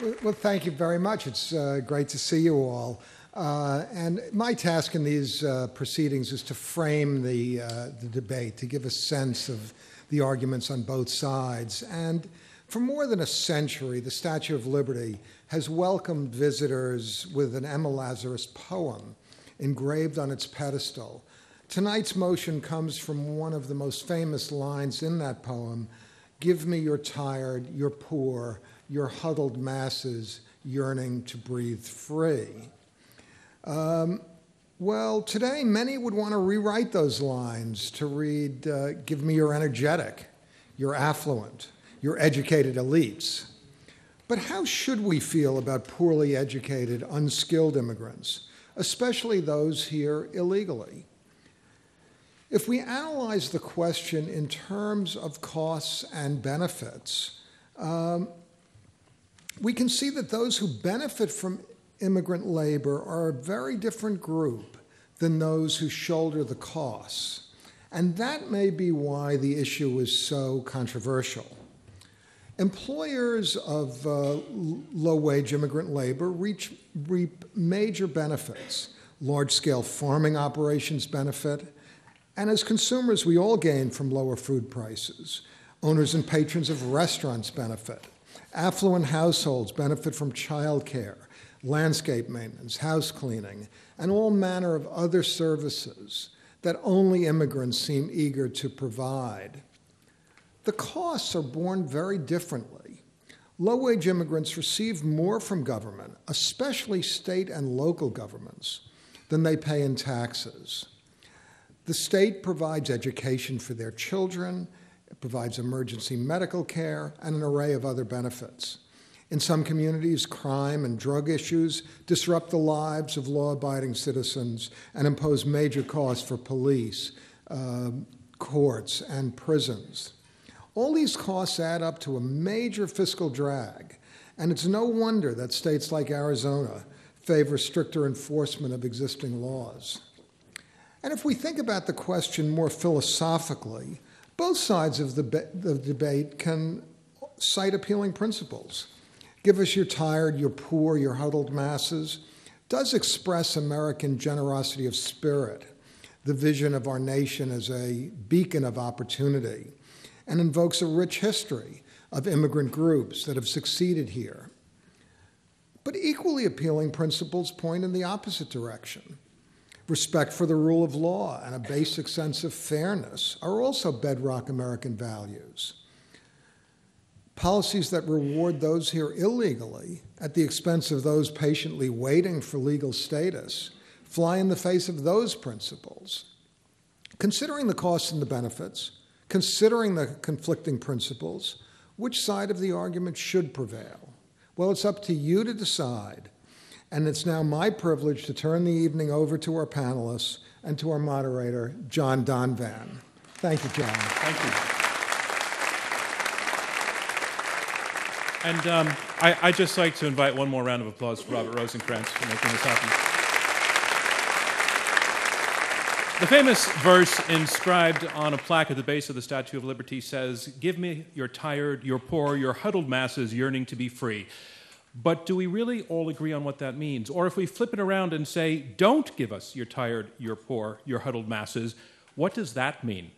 Well, thank you very much. It's uh, great to see you all. Uh, and my task in these uh, proceedings is to frame the, uh, the debate, to give a sense of the arguments on both sides. And for more than a century, the Statue of Liberty has welcomed visitors with an Emma Lazarus poem engraved on its pedestal. Tonight's motion comes from one of the most famous lines in that poem Give me your tired, your poor, your huddled masses yearning to breathe free. Um, well, today many would want to rewrite those lines to read uh, Give me your energetic, your affluent, your educated elites. But how should we feel about poorly educated, unskilled immigrants, especially those here illegally? If we analyze the question in terms of costs and benefits, um, we can see that those who benefit from immigrant labor are a very different group than those who shoulder the costs. And that may be why the issue is so controversial. Employers of uh, low wage immigrant labor reach, reap major benefits. Large scale farming operations benefit. And as consumers, we all gain from lower food prices. Owners and patrons of restaurants benefit. Affluent households benefit from child care, landscape maintenance, house cleaning, and all manner of other services that only immigrants seem eager to provide. The costs are borne very differently. Low wage immigrants receive more from government, especially state and local governments, than they pay in taxes. The state provides education for their children it provides emergency medical care and an array of other benefits. In some communities, crime and drug issues disrupt the lives of law abiding citizens and impose major costs for police, uh, courts, and prisons. All these costs add up to a major fiscal drag, and it's no wonder that states like Arizona favor stricter enforcement of existing laws. And if we think about the question more philosophically, both sides of the, the debate can cite appealing principles. Give us your tired, your poor, your huddled masses does express American generosity of spirit, the vision of our nation as a beacon of opportunity, and invokes a rich history of immigrant groups that have succeeded here. But equally appealing principles point in the opposite direction respect for the rule of law, and a basic sense of fairness are also bedrock American values. Policies that reward those here illegally at the expense of those patiently waiting for legal status fly in the face of those principles. Considering the costs and the benefits, considering the conflicting principles, which side of the argument should prevail? Well, it's up to you to decide and it's now my privilege to turn the evening over to our panelists and to our moderator, John Donvan. Thank you, John. Thank you. And um, I, I just like to invite one more round of applause for Robert Rosenkranz for making this happen. The famous verse inscribed on a plaque at the base of the Statue of Liberty says, Give me your tired, your poor, your huddled masses yearning to be free. But do we really all agree on what that means? Or if we flip it around and say, don't give us your tired, your poor, your huddled masses, what does that mean?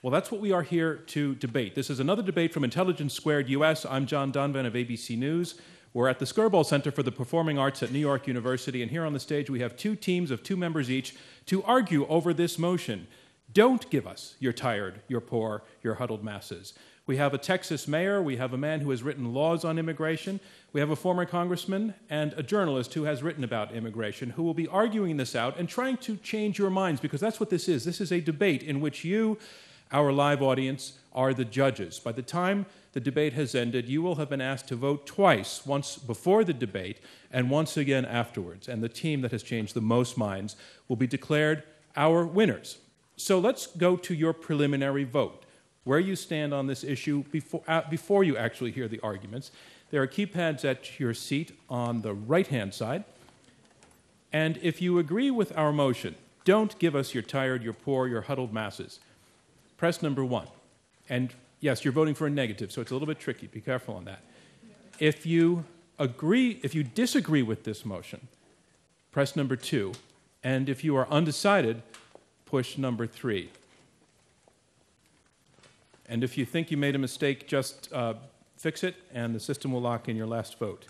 Well, that's what we are here to debate. This is another debate from Intelligence Squared US. I'm John Donvan of ABC News. We're at the Skirball Center for the Performing Arts at New York University, and here on the stage we have two teams of two members each to argue over this motion. Don't give us your tired, your poor, your huddled masses. We have a Texas mayor, we have a man who has written laws on immigration, we have a former congressman and a journalist who has written about immigration who will be arguing this out and trying to change your minds because that's what this is. This is a debate in which you, our live audience, are the judges. By the time the debate has ended, you will have been asked to vote twice once before the debate and once again afterwards. And the team that has changed the most minds will be declared our winners. So let's go to your preliminary vote where you stand on this issue before, uh, before you actually hear the arguments. There are keypads at your seat on the right hand side. And if you agree with our motion, don't give us your tired, your poor, your huddled masses. Press number one. And yes, you're voting for a negative, so it's a little bit tricky. Be careful on that. If you agree, if you disagree with this motion, press number two. And if you are undecided, push number three. And if you think you made a mistake, just uh, fix it, and the system will lock in your last vote.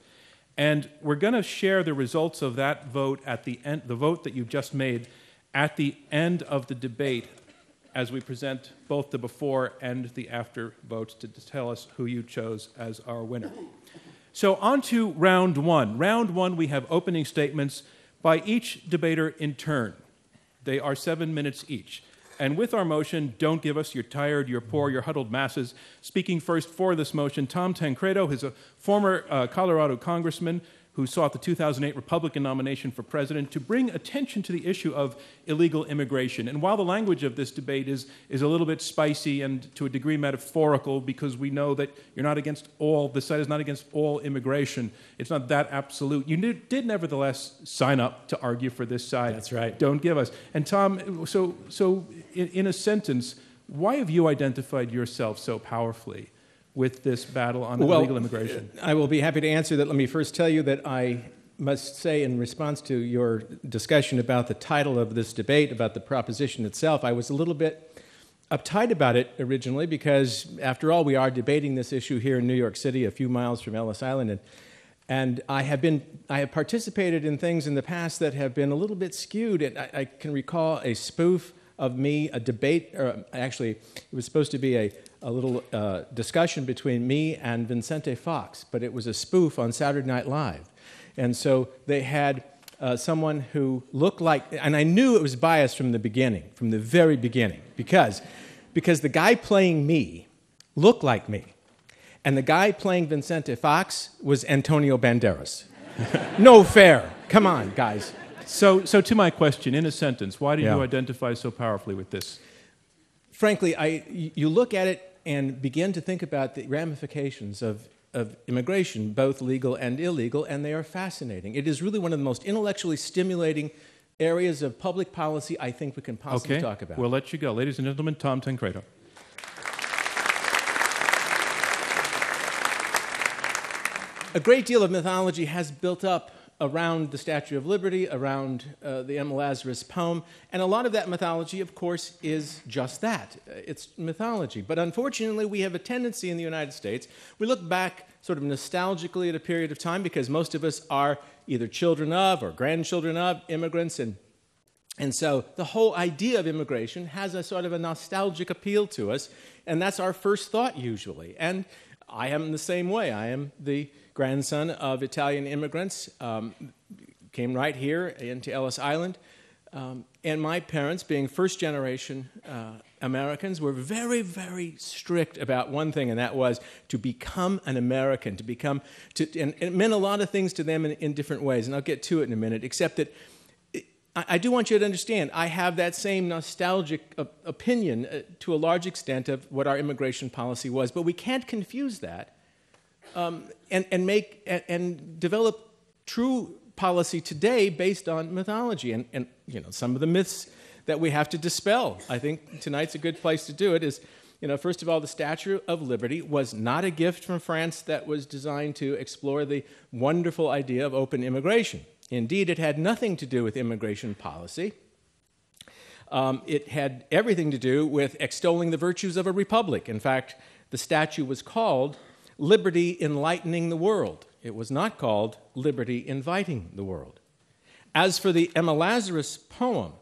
And we're going to share the results of that vote at the end, the vote that you just made, at the end of the debate, as we present both the before and the after votes to tell us who you chose as our winner. So, on to round one. Round one, we have opening statements by each debater in turn. They are seven minutes each. And with our motion, don't give us your tired, your poor, your huddled masses. Speaking first for this motion, Tom Tancredo is a former uh, Colorado congressman who sought the 2008 Republican nomination for president to bring attention to the issue of illegal immigration. And while the language of this debate is, is a little bit spicy and to a degree metaphorical, because we know that you're not against all, the side is not against all immigration, it's not that absolute. You did, did nevertheless sign up to argue for this side. That's right. Don't give us. And Tom, so, so in, in a sentence, why have you identified yourself so powerfully? With this battle on well, illegal immigration? I will be happy to answer that. Let me first tell you that I must say, in response to your discussion about the title of this debate, about the proposition itself, I was a little bit uptight about it originally because, after all, we are debating this issue here in New York City, a few miles from Ellis Island. And, and I have been, I have participated in things in the past that have been a little bit skewed. And I, I can recall a spoof of me, a debate, or actually, it was supposed to be a, a little uh, discussion between me and Vincente Fox, but it was a spoof on Saturday Night Live. And so they had uh, someone who looked like, and I knew it was biased from the beginning, from the very beginning, because, because the guy playing me looked like me. And the guy playing Vincente Fox was Antonio Banderas. no fair. Come on, guys. So, so to my question, in a sentence, why do Yeah. you identify so powerfully with this? frankly, I, you look at it and begin to think about the ramifications of, of immigration, both legal and illegal, and they are fascinating. It is really one of the most intellectually stimulating areas of public policy I think we can possibly Okay, talk about. we'll let you go. Ladies and gentlemen, Tom Tancredo. a great deal of mythology has built up around the Statue of Liberty, around uh, the Emma Lazarus poem, and a lot of that mythology, of course, is just that. It's mythology. But unfortunately, we have a tendency in the United States, we look back sort of nostalgically at a period of time because most of us are either children of or grandchildren of immigrants, and and so the whole idea of immigration has a sort of a nostalgic appeal to us, and that's our first thought usually. And I am the same way. I am the grandson of Italian immigrants, um, came right here into Ellis Island. Um, and my parents, being first generation uh, Americans, were very, very strict about one thing, and that was to become an American, to become, to, and it meant a lot of things to them in, in different ways. And I'll get to it in a minute, except that I, do want you to understand, I have that same nostalgic opinion uh, to a large extent of what our immigration policy was, but we can't confuse that um, and, and make and, and develop true policy today based on mythology and, and you know some of the myths that we have to dispel. I think tonight's a good place to do it. Is you know first of all, the Statue of Liberty was not a gift from France that was designed to explore the wonderful idea of open immigration. Indeed, it had nothing to do with immigration policy. Um, it had everything to do with extolling the virtues of a republic. In fact, the statue was called Liberty Enlightening the World. It was not called Liberty Inviting the World. As for the Emma Lazarus poem,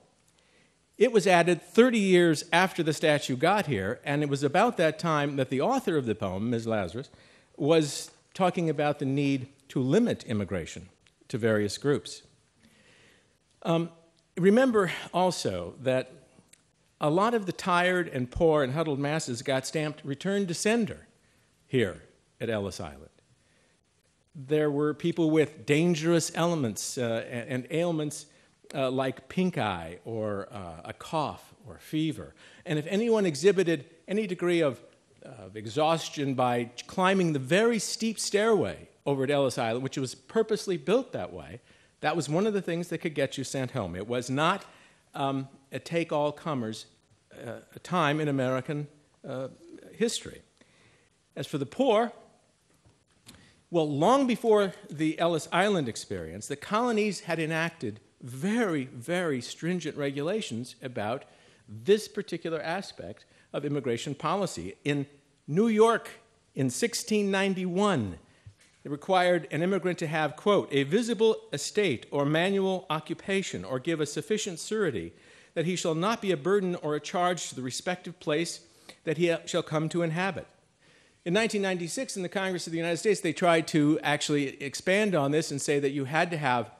it was added 30 years after the statue got here, and it was about that time that the author of the poem, Ms. Lazarus, was talking about the need to limit immigration to various groups. Um, remember also that a lot of the tired and poor and huddled masses got stamped return to sender here at Ellis Island. There were people with dangerous elements uh, and, ailments uh, like pink eye or uh, a cough or fever. And if anyone exhibited any degree of, of exhaustion by climbing the very steep stairway over at Ellis Island, which was purposely built that way, that was one of the things that could get you sent home. It was not um, a take all comers uh, time in American uh, history. As for the poor, Well, long before the Ellis Island experience, the colonies had enacted very, very stringent regulations about this particular aspect of immigration policy. In New York, in 1691, it required an immigrant to have, quote, a visible estate or manual occupation or give a sufficient surety that he shall not be a burden or a charge to the respective place that he shall come to inhabit. In 1996, in the Congress of the United States, they tried to actually expand on this and say that you had to have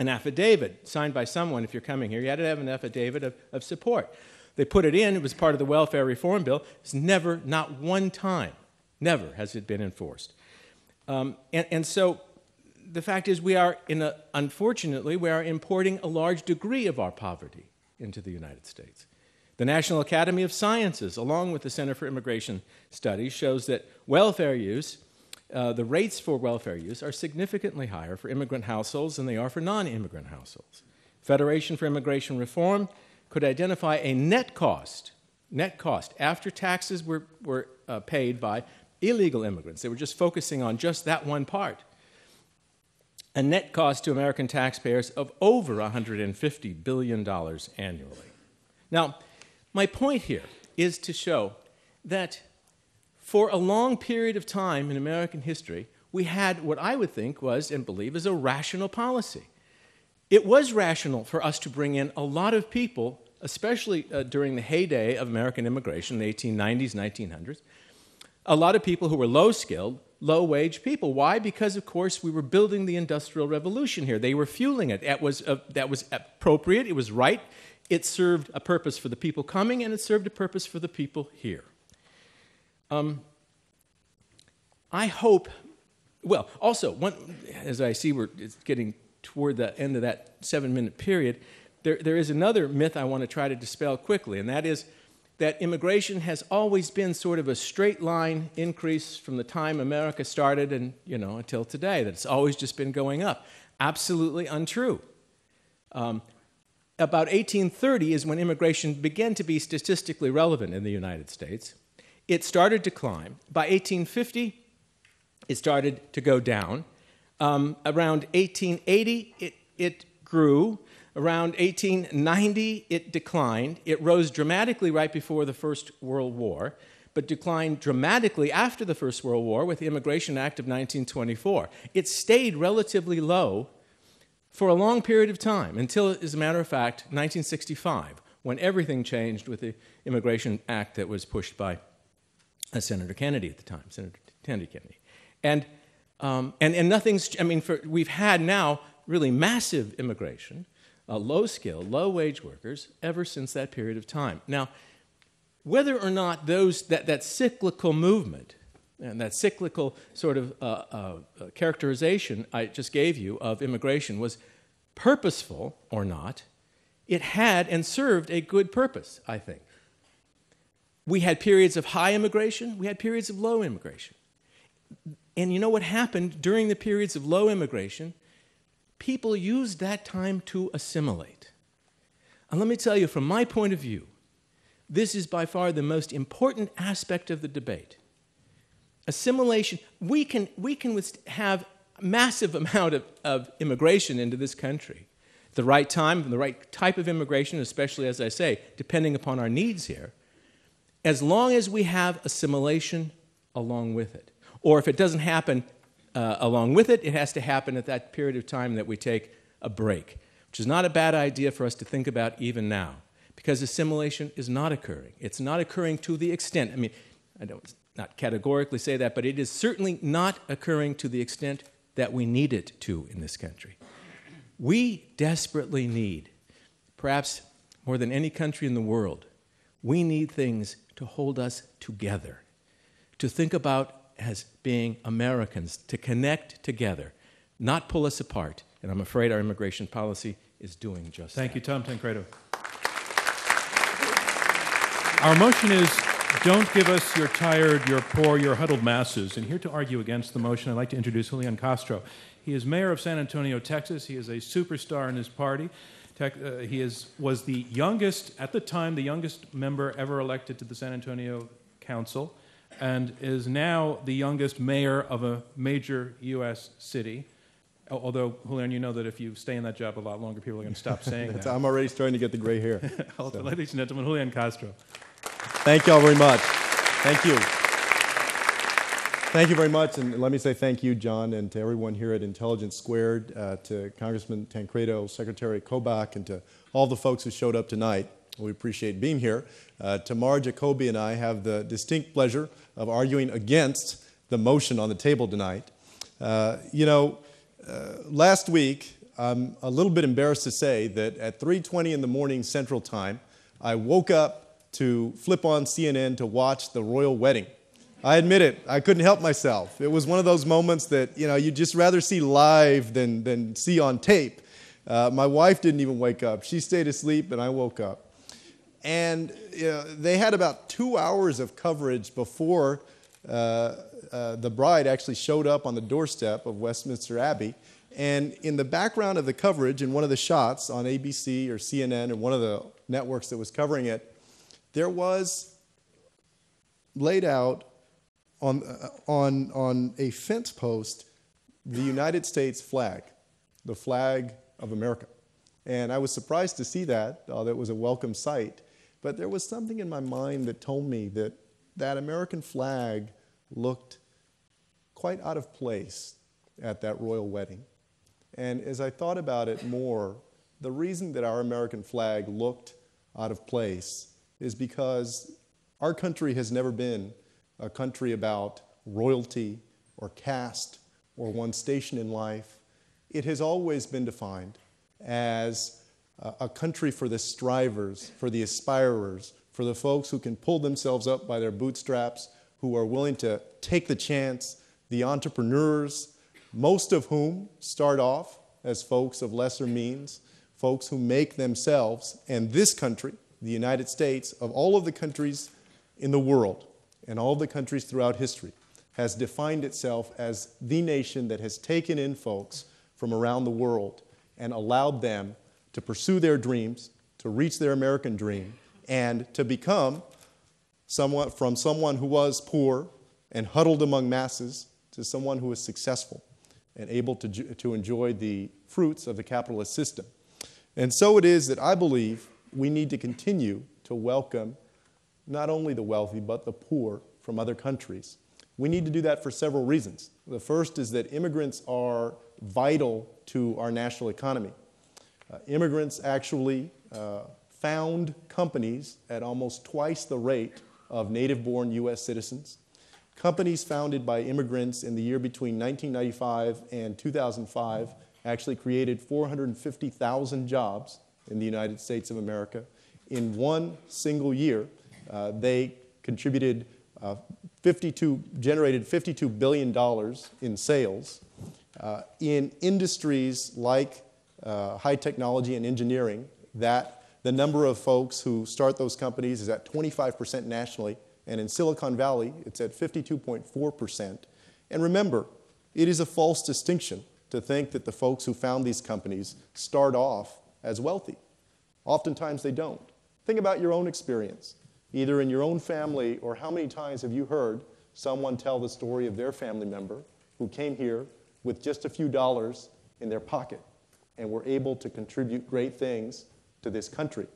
an affidavit signed by someone if you're coming here. You had to have an affidavit of, of support. They put it in, it was part of the welfare reform bill. It's never, not one time, never has it been enforced. Um, and, and so the fact is, we are, in a, unfortunately, we are importing a large degree of our poverty into the United States. The National Academy of Sciences, along with the Center for Immigration Studies, shows that welfare use, uh, the rates for welfare use, are significantly higher for immigrant households than they are for non immigrant households. Federation for Immigration Reform could identify a net cost, net cost, after taxes were, were uh, paid by illegal immigrants. They were just focusing on just that one part. A net cost to American taxpayers of over $150 billion annually. Now, my point here is to show that for a long period of time in American history, we had what I would think was and believe is a rational policy. It was rational for us to bring in a lot of people, especially uh, during the heyday of American immigration, the 1890s, 1900s, a lot of people who were low skilled, low wage people. Why? Because, of course, we were building the Industrial Revolution here. They were fueling it. That was, uh, that was appropriate, it was right. It served a purpose for the people coming, and it served a purpose for the people here. Um, I hope, well, also, one, as I see we're getting toward the end of that seven minute period, there, there is another myth I want to try to dispel quickly, and that is that immigration has always been sort of a straight line increase from the time America started and, you know, until today, that it's always just been going up. Absolutely untrue. Um, about 1830 is when immigration began to be statistically relevant in the United States. It started to climb. By 1850, it started to go down. Um, around 1880, it, it grew. Around 1890, it declined. It rose dramatically right before the First World War, but declined dramatically after the First World War with the Immigration Act of 1924. It stayed relatively low for a long period of time until, as a matter of fact, 1965, when everything changed with the Immigration Act that was pushed by uh, Senator Kennedy at the time, Senator Kennedy. And, um, and, and nothing's, I mean, for, we've had now really massive immigration uh, low skill, low wage workers ever since that period of time. Now, whether or not those, that, that cyclical movement and that cyclical sort of uh, uh, uh, characterization I just gave you of immigration was purposeful or not, it had and served a good purpose, I think. We had periods of high immigration, we had periods of low immigration. And you know what happened during the periods of low immigration? people used that time to assimilate. And let me tell you, from my point of view, this is by far the most important aspect of the debate. Assimilation, we can, we can have a massive amount of, of immigration into this country. At the right time, and the right type of immigration, especially, as I say, depending upon our needs here, as long as we have assimilation along with it. Or if it doesn't happen uh, along with it, it has to happen at that period of time that we take a break, which is not a bad idea for us to think about even now, because assimilation is not occurring. It's not occurring to the extent, I mean, I don't not categorically say that, but it is certainly not occurring to the extent that we need it to in this country. We desperately need, perhaps more than any country in the world, we need things to hold us together, to think about as being Americans, to connect together, not pull us apart. And I'm afraid our immigration policy is doing just Thank that. Thank you, Tom Tancredo. Our motion is don't give us your tired, your poor, your huddled masses. And here to argue against the motion, I'd like to introduce Julian Castro. He is mayor of San Antonio, Texas. He is a superstar in his party. Tech, uh, he is, was the youngest, at the time, the youngest member ever elected to the San Antonio Council and is now the youngest mayor of a major U.S. city. Although, Julian, you know that if you stay in that job a lot longer, people are going to stop saying that. I'm already starting to get the gray hair. Ladies and gentlemen, Julian Castro. Thank you all very much. Thank you. Thank you very much, and let me say thank you, John, and to everyone here at Intelligence Squared, uh, to Congressman Tancredo, Secretary Kobach, and to all the folks who showed up tonight. We appreciate being here. Uh, Tamar Jacoby and I have the distinct pleasure of arguing against the motion on the table tonight. Uh, you know, uh, last week, I'm a little bit embarrassed to say that at 3:20 in the morning Central Time, I woke up to flip on CNN to watch the royal wedding. I admit it, I couldn't help myself. It was one of those moments that you know you'd just rather see live than, than see on tape. Uh, my wife didn't even wake up; she stayed asleep, and I woke up. And you know, they had about two hours of coverage before uh, uh, the bride actually showed up on the doorstep of Westminster Abbey. And in the background of the coverage, in one of the shots on ABC or CNN or one of the networks that was covering it, there was laid out on, uh, on, on a fence post the United States flag, the flag of America. And I was surprised to see that, uh, that was a welcome sight. But there was something in my mind that told me that that American flag looked quite out of place at that royal wedding. And as I thought about it more, the reason that our American flag looked out of place is because our country has never been a country about royalty or caste or one station in life. It has always been defined as a country for the strivers, for the aspirers, for the folks who can pull themselves up by their bootstraps, who are willing to take the chance, the entrepreneurs, most of whom start off as folks of lesser means, folks who make themselves and this country, the United States, of all of the countries in the world and all the countries throughout history, has defined itself as the nation that has taken in folks from around the world and allowed them to pursue their dreams, to reach their American dream, and to become from someone who was poor and huddled among masses to someone who is successful and able to, to enjoy the fruits of the capitalist system. And so it is that I believe we need to continue to welcome not only the wealthy, but the poor from other countries. We need to do that for several reasons. The first is that immigrants are vital to our national economy. Uh, immigrants actually uh, found companies at almost twice the rate of native born U.S. citizens. Companies founded by immigrants in the year between 1995 and 2005 actually created 450,000 jobs in the United States of America. In one single year, uh, they contributed uh, 52, generated $52 billion in sales uh, in industries like uh, high technology and engineering, that the number of folks who start those companies is at 25% nationally, and in Silicon Valley, it's at 52.4%. And remember, it is a false distinction to think that the folks who found these companies start off as wealthy. Oftentimes they don't. Think about your own experience, either in your own family or how many times have you heard someone tell the story of their family member who came here with just a few dollars in their pocket and were able to contribute great things to this country.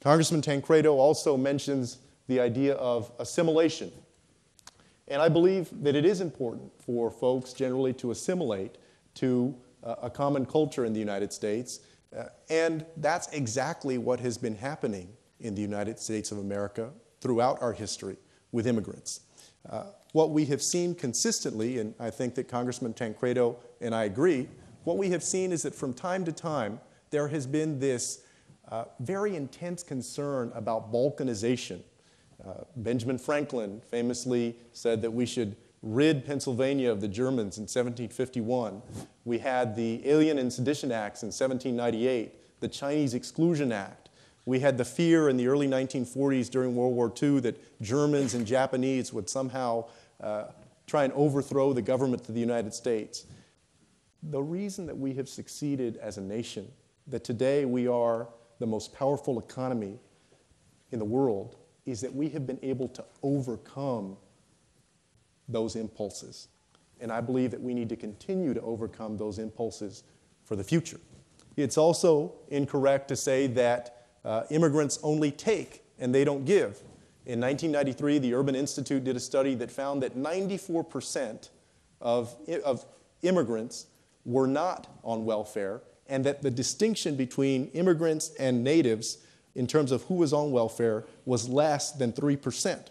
Congressman Tancredo also mentions the idea of assimilation. And I believe that it is important for folks generally to assimilate to uh, a common culture in the United States. Uh, and that's exactly what has been happening in the United States of America throughout our history with immigrants. Uh, what we have seen consistently, and I think that Congressman Tancredo and I agree, what we have seen is that from time to time there has been this uh, very intense concern about balkanization. Uh, Benjamin Franklin famously said that we should rid Pennsylvania of the Germans in 1751. We had the Alien and Sedition Acts in 1798, the Chinese Exclusion Act. We had the fear in the early 1940s during World War II that Germans and Japanese would somehow uh, try and overthrow the government of the United States. The reason that we have succeeded as a nation, that today we are the most powerful economy in the world, is that we have been able to overcome those impulses. And I believe that we need to continue to overcome those impulses for the future. It's also incorrect to say that uh, immigrants only take and they don't give. In 1993, the Urban Institute did a study that found that 94% of, of immigrants were not on welfare, and that the distinction between immigrants and natives in terms of who was on welfare was less than 3%.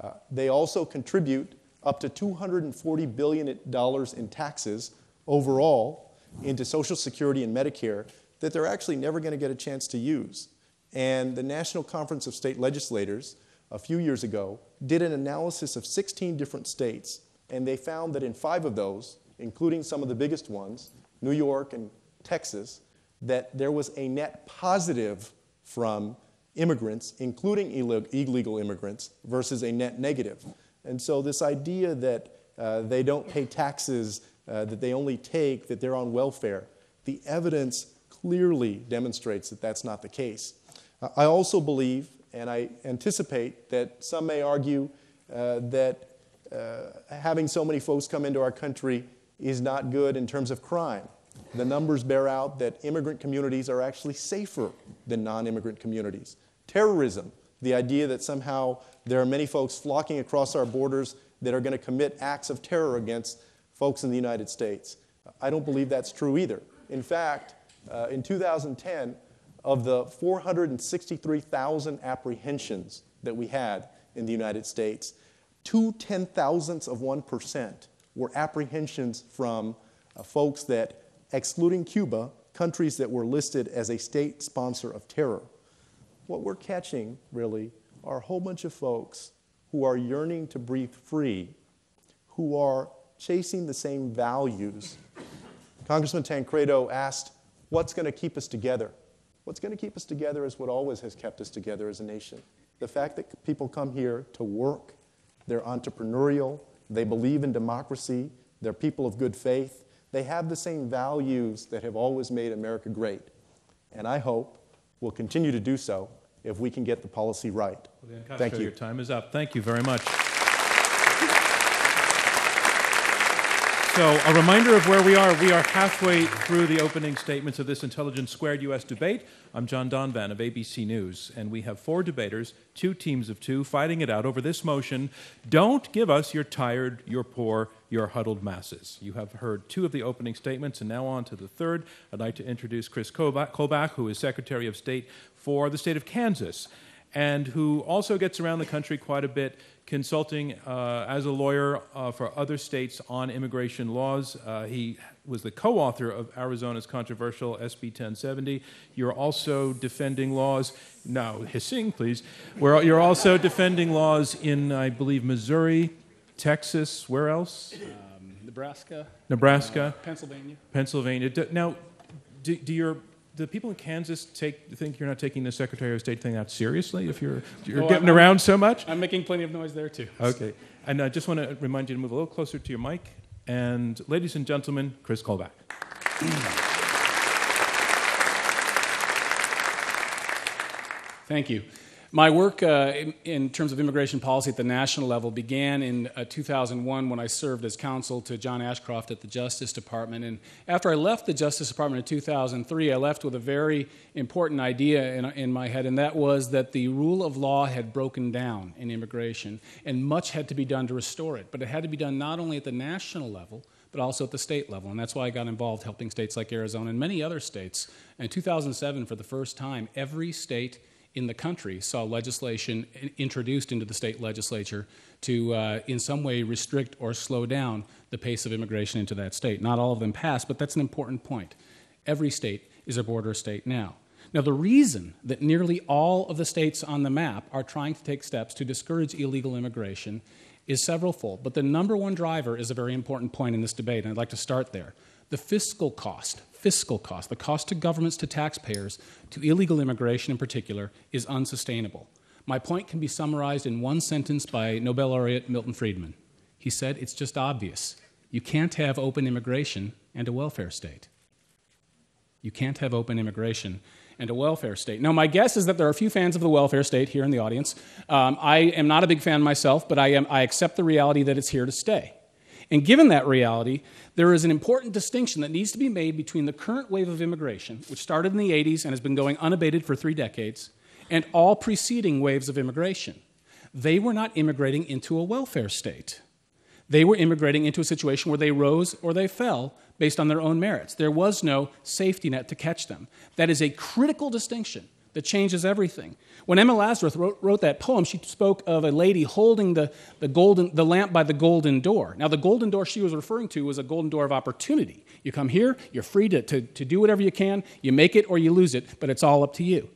Uh, they also contribute up to $240 billion in taxes overall into Social Security and Medicare that they're actually never going to get a chance to use. And the National Conference of State Legislators, a few years ago, did an analysis of 16 different states, and they found that in five of those, including some of the biggest ones, New York and Texas, that there was a net positive from immigrants, including illegal immigrants, versus a net negative. And so, this idea that uh, they don't pay taxes, uh, that they only take, that they're on welfare, the evidence clearly demonstrates that that's not the case. I also believe, and I anticipate, that some may argue uh, that uh, having so many folks come into our country is not good in terms of crime. The numbers bear out that immigrant communities are actually safer than non immigrant communities. Terrorism, the idea that somehow there are many folks flocking across our borders that are going to commit acts of terror against folks in the United States. I don't believe that's true either. In fact, uh, in 2010, of the 463,000 apprehensions that we had in the United States, two ten thousandths of 1% were apprehensions from uh, folks that, excluding Cuba, countries that were listed as a state sponsor of terror. What we're catching, really, are a whole bunch of folks who are yearning to breathe free, who are chasing the same values. Congressman Tancredo asked, What's going to keep us together? What's going to keep us together is what always has kept us together as a nation. The fact that people come here to work, they're entrepreneurial, they believe in democracy, they're people of good faith, they have the same values that have always made America great. And I hope will continue to do so if we can get the policy right. Well, Thank you. Your time is up. Thank you very much. So, a reminder of where we are. We are halfway through the opening statements of this Intelligence Squared U.S. debate. I'm John Donvan of ABC News, and we have four debaters, two teams of two, fighting it out over this motion Don't give us your tired, your poor, your huddled masses. You have heard two of the opening statements, and now on to the third. I'd like to introduce Kris Kobach, who is Secretary of State for the state of Kansas and who also gets around the country quite a bit consulting uh, as a lawyer uh, for other states on immigration laws. Uh, he was the co author of Arizona's controversial SB 1070. You're also defending laws, no, hissing, please. You're also defending laws in, I believe, Missouri, Texas, where else? Um, Nebraska. Nebraska. Uh, Pennsylvania. Pennsylvania. Now, do, do your do people in Kansas take think you're not taking the Secretary of State thing out seriously if you're you're oh, getting I'm, around so much? I'm making plenty of noise there too. Okay, and I just want to remind you to move a little closer to your mic. And ladies and gentlemen, Kris Kobach. Thank you. My work uh, in, in, terms of immigration policy at the national level began in uh, 2001 when I served as counsel to John Ashcroft at the Justice Department. And after I left the Justice Department in 2003, I left with a very important idea in, in my head, and that was that the rule of law had broken down in immigration, and much had to be done to restore it. But it had to be done not only at the national level, but also at the state level. And that's why I got involved helping states like Arizona and many other states. And in 2007, for the first time, every state in the country saw legislation introduced into the state legislature to, uh, in some way, restrict or slow down the pace of immigration into that state. Not all of them passed, but that's an important point. Every state is a border state now. Now, the reason that nearly all of the states on the map are trying to take steps to discourage illegal immigration is severalfold, but the number one driver is a very important point in this debate, and I'd like to start there. The fiscal cost fiscal cost, the cost to governments, to taxpayers, to illegal immigration in particular, is unsustainable. My point can be summarized in one sentence by Nobel laureate Milton Friedman. He said, It's just obvious. You can't have open immigration and a welfare state. You can't have open immigration and a welfare state. Now, my guess is that there are a few fans of the welfare state here in the audience. Um, I am not a big fan myself, but I, am, I accept the reality that it's here to stay. And given that reality, there is an important distinction that needs to be made between the current wave of immigration, which started in the 80s and has been going unabated for three decades, and all preceding waves of immigration. They were not immigrating into a welfare state. They were immigrating into a situation where they rose or they fell based on their own merits. There was no safety net to catch them. That is a critical distinction that changes everything. When Emma Lazarus wrote, wrote, that poem, she spoke of a lady holding the, the, golden, the lamp by the golden door. Now, the golden door she was referring to was a golden door of opportunity. You come here, you're free to, to, to do whatever you can, you make it or you lose it, but it's all up to you.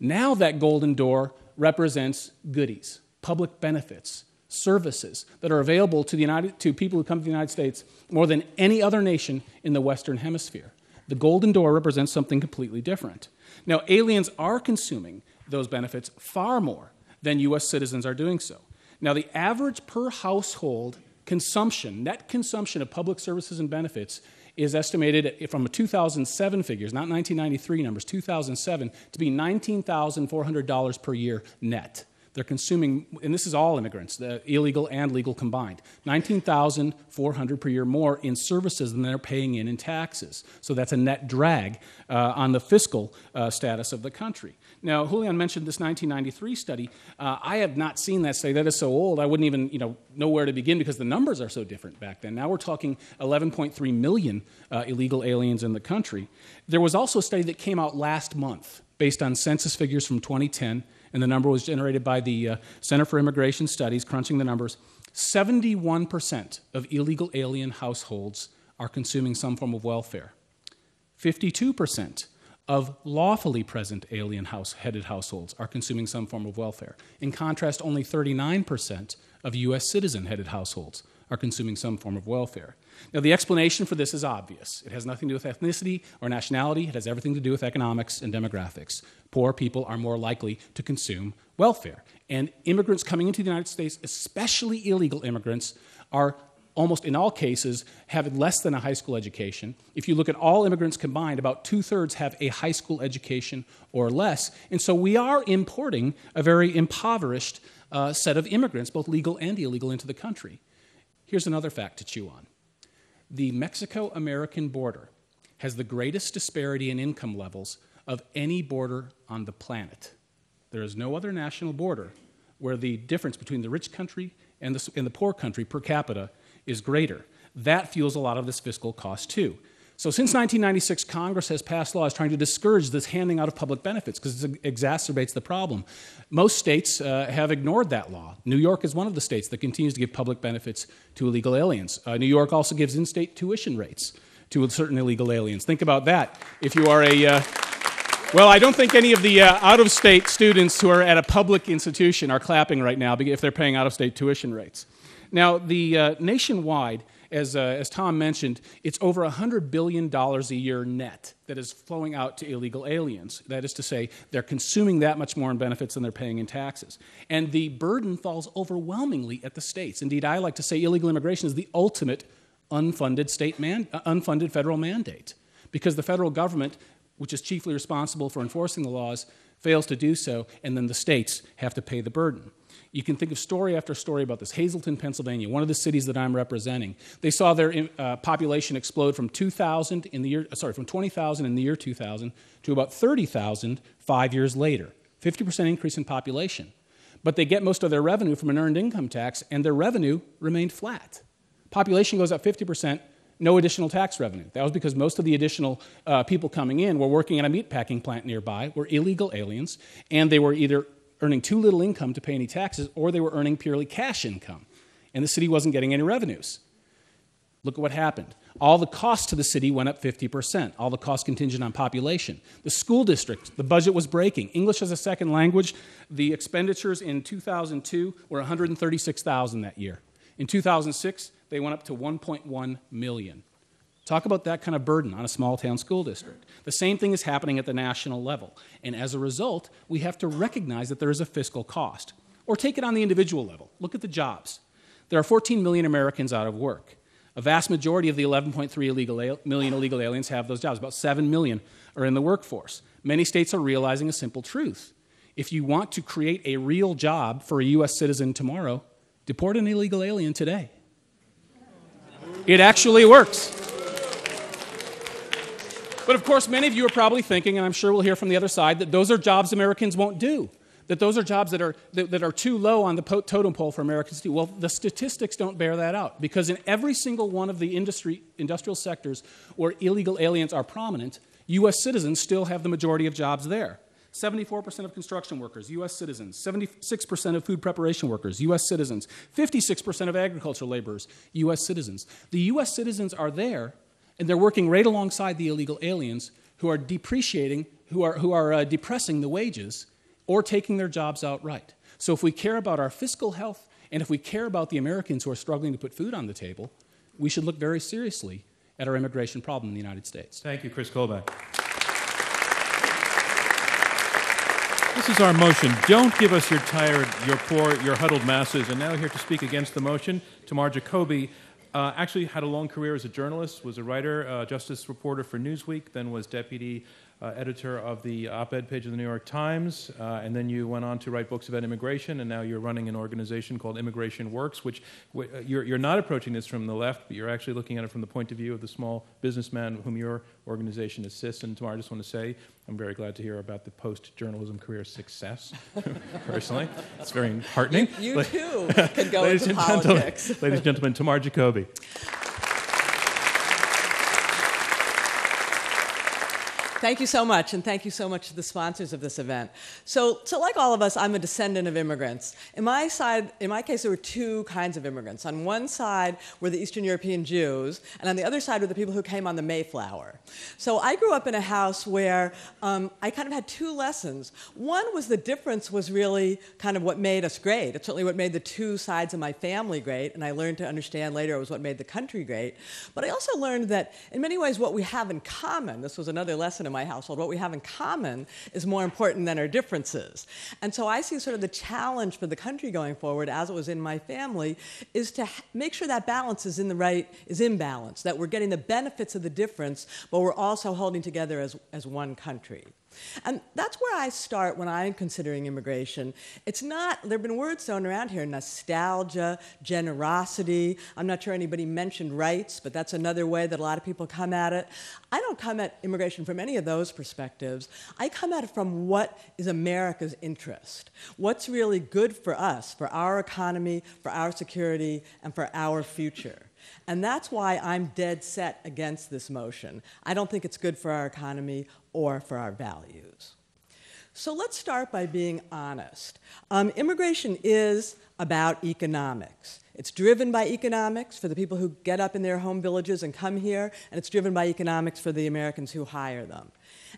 Now, that golden door represents goodies, public benefits, services that are available to, the United, to people who come to the United States more than any other nation in the Western Hemisphere. The golden door represents something completely different. Now, aliens are consuming those benefits far more than U.S. citizens are doing so. Now, the average per household consumption, net consumption of public services and benefits, is estimated from 2007 figures, not 1993 numbers, 2007, to be $19,400 per year net. They're consuming, and this is all immigrants, the illegal and legal combined, 19,400 per year more in services than they're paying in in taxes. So that's a net drag uh, on the fiscal uh, status of the country. Now, Julian mentioned this 1993 study. Uh, I have not seen that study. That is so old. I wouldn't even you know, know where to begin because the numbers are so different back then. Now we're talking 11.3 million uh, illegal aliens in the country. There was also a study that came out last month based on census figures from 2010 and the number was generated by the uh, Center for Immigration Studies, crunching the numbers. 71% of illegal alien households are consuming some form of welfare. 52% of lawfully present alien house headed households are consuming some form of welfare. In contrast, only 39% of U.S. citizen headed households are consuming some form of welfare. Now, the explanation for this is obvious. It has nothing to do with ethnicity or nationality, it has everything to do with economics and demographics. Poor people are more likely to consume welfare. And immigrants coming into the United States, especially illegal immigrants, are almost in all cases have less than a high school education. If you look at all immigrants combined, about two thirds have a high school education or less. And so we are importing a very impoverished uh, set of immigrants, both legal and illegal, into the country. Here's another fact to chew on the Mexico American border has the greatest disparity in income levels of any border on the planet. There is no other national border where the difference between the rich country and the, and the poor country per capita is greater. That fuels a lot of this fiscal cost, too. So, since 1996, Congress has passed laws trying to discourage this handing out of public benefits because it exacerbates the problem. Most states uh, have ignored that law. New York is one of the states that continues to give public benefits to illegal aliens. Uh, New York also gives in state tuition rates to certain illegal aliens. Think about that. If you are a uh, well, I don't think any of the uh, out of state students who are at a public institution are clapping right now if they're paying out of state tuition rates. Now, the uh, nationwide, as, uh, as Tom mentioned, it's over $100 billion a year net that is flowing out to illegal aliens. That is to say, they're consuming that much more in benefits than they're paying in taxes. And the burden falls overwhelmingly at the states. Indeed, I like to say illegal immigration is the ultimate unfunded state man, uh, unfunded federal mandate because the federal government, which is chiefly responsible for enforcing the laws, fails to do so, and then the states have to pay the burden. You can think of story after story about this. Hazleton, Pennsylvania, one of the cities that I'm representing, they saw their uh, population explode from 2,000 in the year, uh, sorry, from 20,000 in the year 2000 to about 30,000 five years later. 50% increase in population. But they get most of their revenue from an earned income tax, and their revenue remained flat. Population goes up 50%, no additional tax revenue. That was because most of the additional uh, people coming in were working at a meatpacking plant nearby, were illegal aliens, and they were either earning too little income to pay any taxes, or they were earning purely cash income. And the city wasn't getting any revenues. Look at what happened. All the costs to the city went up 50%, all the costs contingent on population. The school district, the budget was breaking. English as a second language, the expenditures in 2002 were 136,000 that year. In 2006, they went up to 1.1 million. Talk about that kind of burden on a small town school district. The same thing is happening at the national level. And as a result, we have to recognize that there is a fiscal cost. Or take it on the individual level. Look at the jobs. There are 14 million Americans out of work. A vast majority of the 11.3 illegal, million illegal aliens have those jobs. About 7 million are in the workforce. Many states are realizing a simple truth. If you want to create a real job for a U.S. citizen tomorrow, deport an illegal alien today. It actually works. But of course, many of you are probably thinking, and I'm sure we'll hear from the other side, that those are jobs Americans won't do. That those are jobs that are, that, that are too low on the totem pole for Americans to do. Well, the statistics don't bear that out because in every single one of the industry, industrial sectors where illegal aliens are prominent, U.S. citizens still have the majority of jobs there. 74% of construction workers, U.S. citizens. 76% of food preparation workers, U.S. citizens. 56% of agricultural laborers, U.S. citizens. The U.S. citizens are there, and they're working right alongside the illegal aliens who are depreciating, who are, who are uh, depressing the wages or taking their jobs outright. So if we care about our fiscal health and if we care about the Americans who are struggling to put food on the table, we should look very seriously at our immigration problem in the United States. Thank you, Kris Kobach. This is our motion. Don't give us your tired, your poor, your huddled masses. And now here to speak against the motion, Tamar Jacoby. Uh, actually had a long career as a journalist, was a writer, uh, justice reporter for Newsweek, then was deputy uh, editor of the op-ed page of the New York Times, uh, and then you went on to write books about immigration, and now you're running an organization called Immigration Works, which w- uh, you're, you're not approaching this from the left, but you're actually looking at it from the point of view of the small businessman whom your organization assists. And Tamar, I just want to say, I'm very glad to hear about the post-journalism career success, personally. It's very heartening. You too can go into politics. ladies and gentlemen, Tamar Jacoby. Thank you so much, and thank you so much to the sponsors of this event. So, so like all of us, I'm a descendant of immigrants. In my side, in my case, there were two kinds of immigrants. On one side were the Eastern European Jews, and on the other side were the people who came on the Mayflower. So I grew up in a house where um, I kind of had two lessons. One was the difference was really kind of what made us great. It's certainly what made the two sides of my family great, and I learned to understand later it was what made the country great. But I also learned that in many ways, what we have in common. This was another lesson in my household. What we have in common is more important than our differences. And so I see sort of the challenge for the country going forward, as it was in my family, is to make sure that balance is in the right, is in balance, that we're getting the benefits of the difference, but we're also holding together as, as one country. And that's where I start when I'm considering immigration. It's not, there have been words thrown around here nostalgia, generosity. I'm not sure anybody mentioned rights, but that's another way that a lot of people come at it. I don't come at immigration from any of those perspectives. I come at it from what is America's interest. What's really good for us, for our economy, for our security, and for our future. And that's why I'm dead set against this motion. I don't think it's good for our economy or for our values. So let's start by being honest. Um, immigration is about economics. It's driven by economics for the people who get up in their home villages and come here, and it's driven by economics for the Americans who hire them.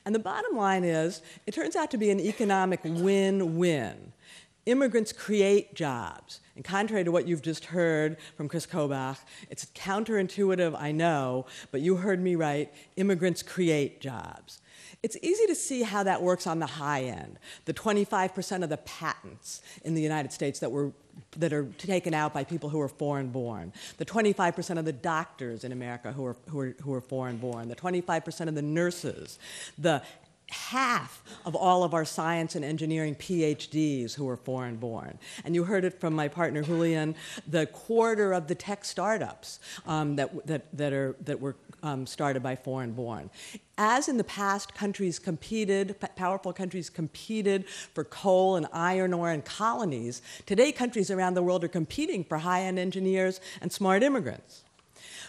And the bottom line is, it turns out to be an economic win win. Immigrants create jobs. And contrary to what you've just heard from Kris Kobach, it's counterintuitive, I know, but you heard me right. Immigrants create jobs. It's easy to see how that works on the high end. The 25% of the patents in the United States that were that are taken out by people who are foreign born, the 25% of the doctors in America who are, who are, who are foreign born, the 25% of the nurses, the half of all of our science and engineering PhDs who are foreign born. And you heard it from my partner Julian, the quarter of the tech startups um, that, that, that, are, that were um, started by foreign born. As in the past, countries competed, powerful countries competed for coal and iron ore and colonies, today countries around the world are competing for high end engineers and smart immigrants.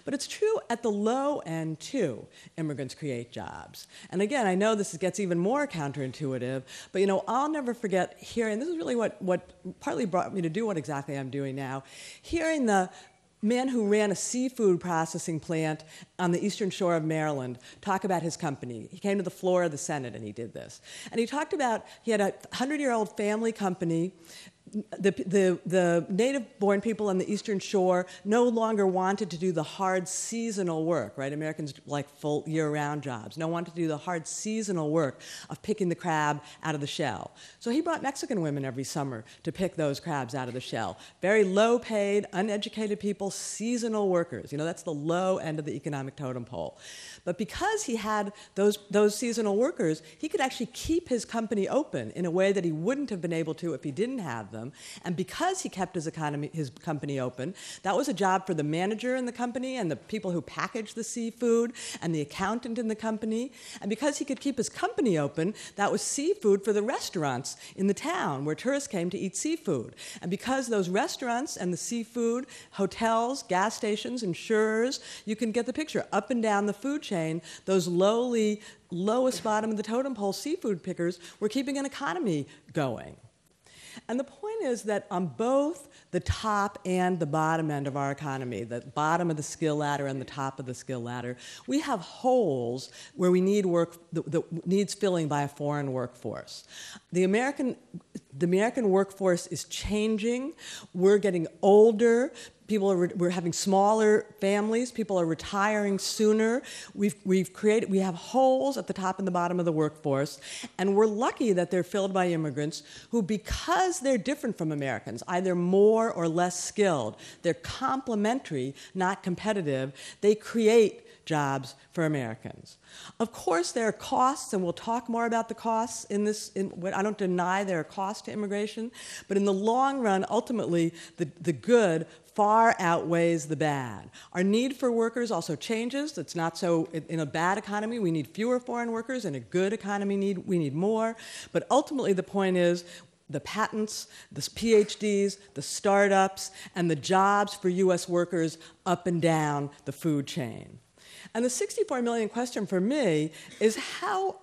But it's true at the low end too. Immigrants create jobs. And again, I know this gets even more counterintuitive, but you know, I'll never forget hearing this is really what, what partly brought me to do what exactly I'm doing now. Hearing the man who ran a seafood processing plant on the eastern shore of Maryland talk about his company. He came to the floor of the Senate and he did this. And he talked about he had a 100 year old family company the, the, the native born people on the Eastern Shore no longer wanted to do the hard seasonal work, right? Americans like full year round jobs. No wanted to do the hard seasonal work of picking the crab out of the shell. So he brought Mexican women every summer to pick those crabs out of the shell. Very low paid, uneducated people, seasonal workers. You know, that's the low end of the economic totem pole. But because he had those, those seasonal workers, he could actually keep his company open in a way that he wouldn't have been able to if he didn't have them. And because he kept his, economy, his company open, that was a job for the manager in the company and the people who packaged the seafood and the accountant in the company. And because he could keep his company open, that was seafood for the restaurants in the town where tourists came to eat seafood. And because those restaurants and the seafood, hotels, gas stations, insurers, you can get the picture up and down the food chain, those lowly, lowest bottom of the totem pole seafood pickers were keeping an economy going. And the point is that on both the top and the bottom end of our economy, the bottom of the skill ladder and the top of the skill ladder, we have holes where we need work that needs filling by a foreign workforce. The American, the American workforce is changing. We're getting older. People are we're having smaller families. People are retiring sooner. We've, we've created, we have holes at the top and the bottom of the workforce, and we're lucky that they're filled by immigrants who, because they're different from Americans, either more or less skilled, they're complementary, not competitive, they create jobs for Americans. Of course, there are costs, and we'll talk more about the costs in this. In, I don't deny there are costs to immigration, but in the long run, ultimately, the, the good far outweighs the bad. Our need for workers also changes. It's not so, in a bad economy, we need fewer foreign workers. In a good economy, need, we need more. But ultimately, the point is the patents, the PhDs, the startups, and the jobs for US workers up and down the food chain. And the 64 million question for me is how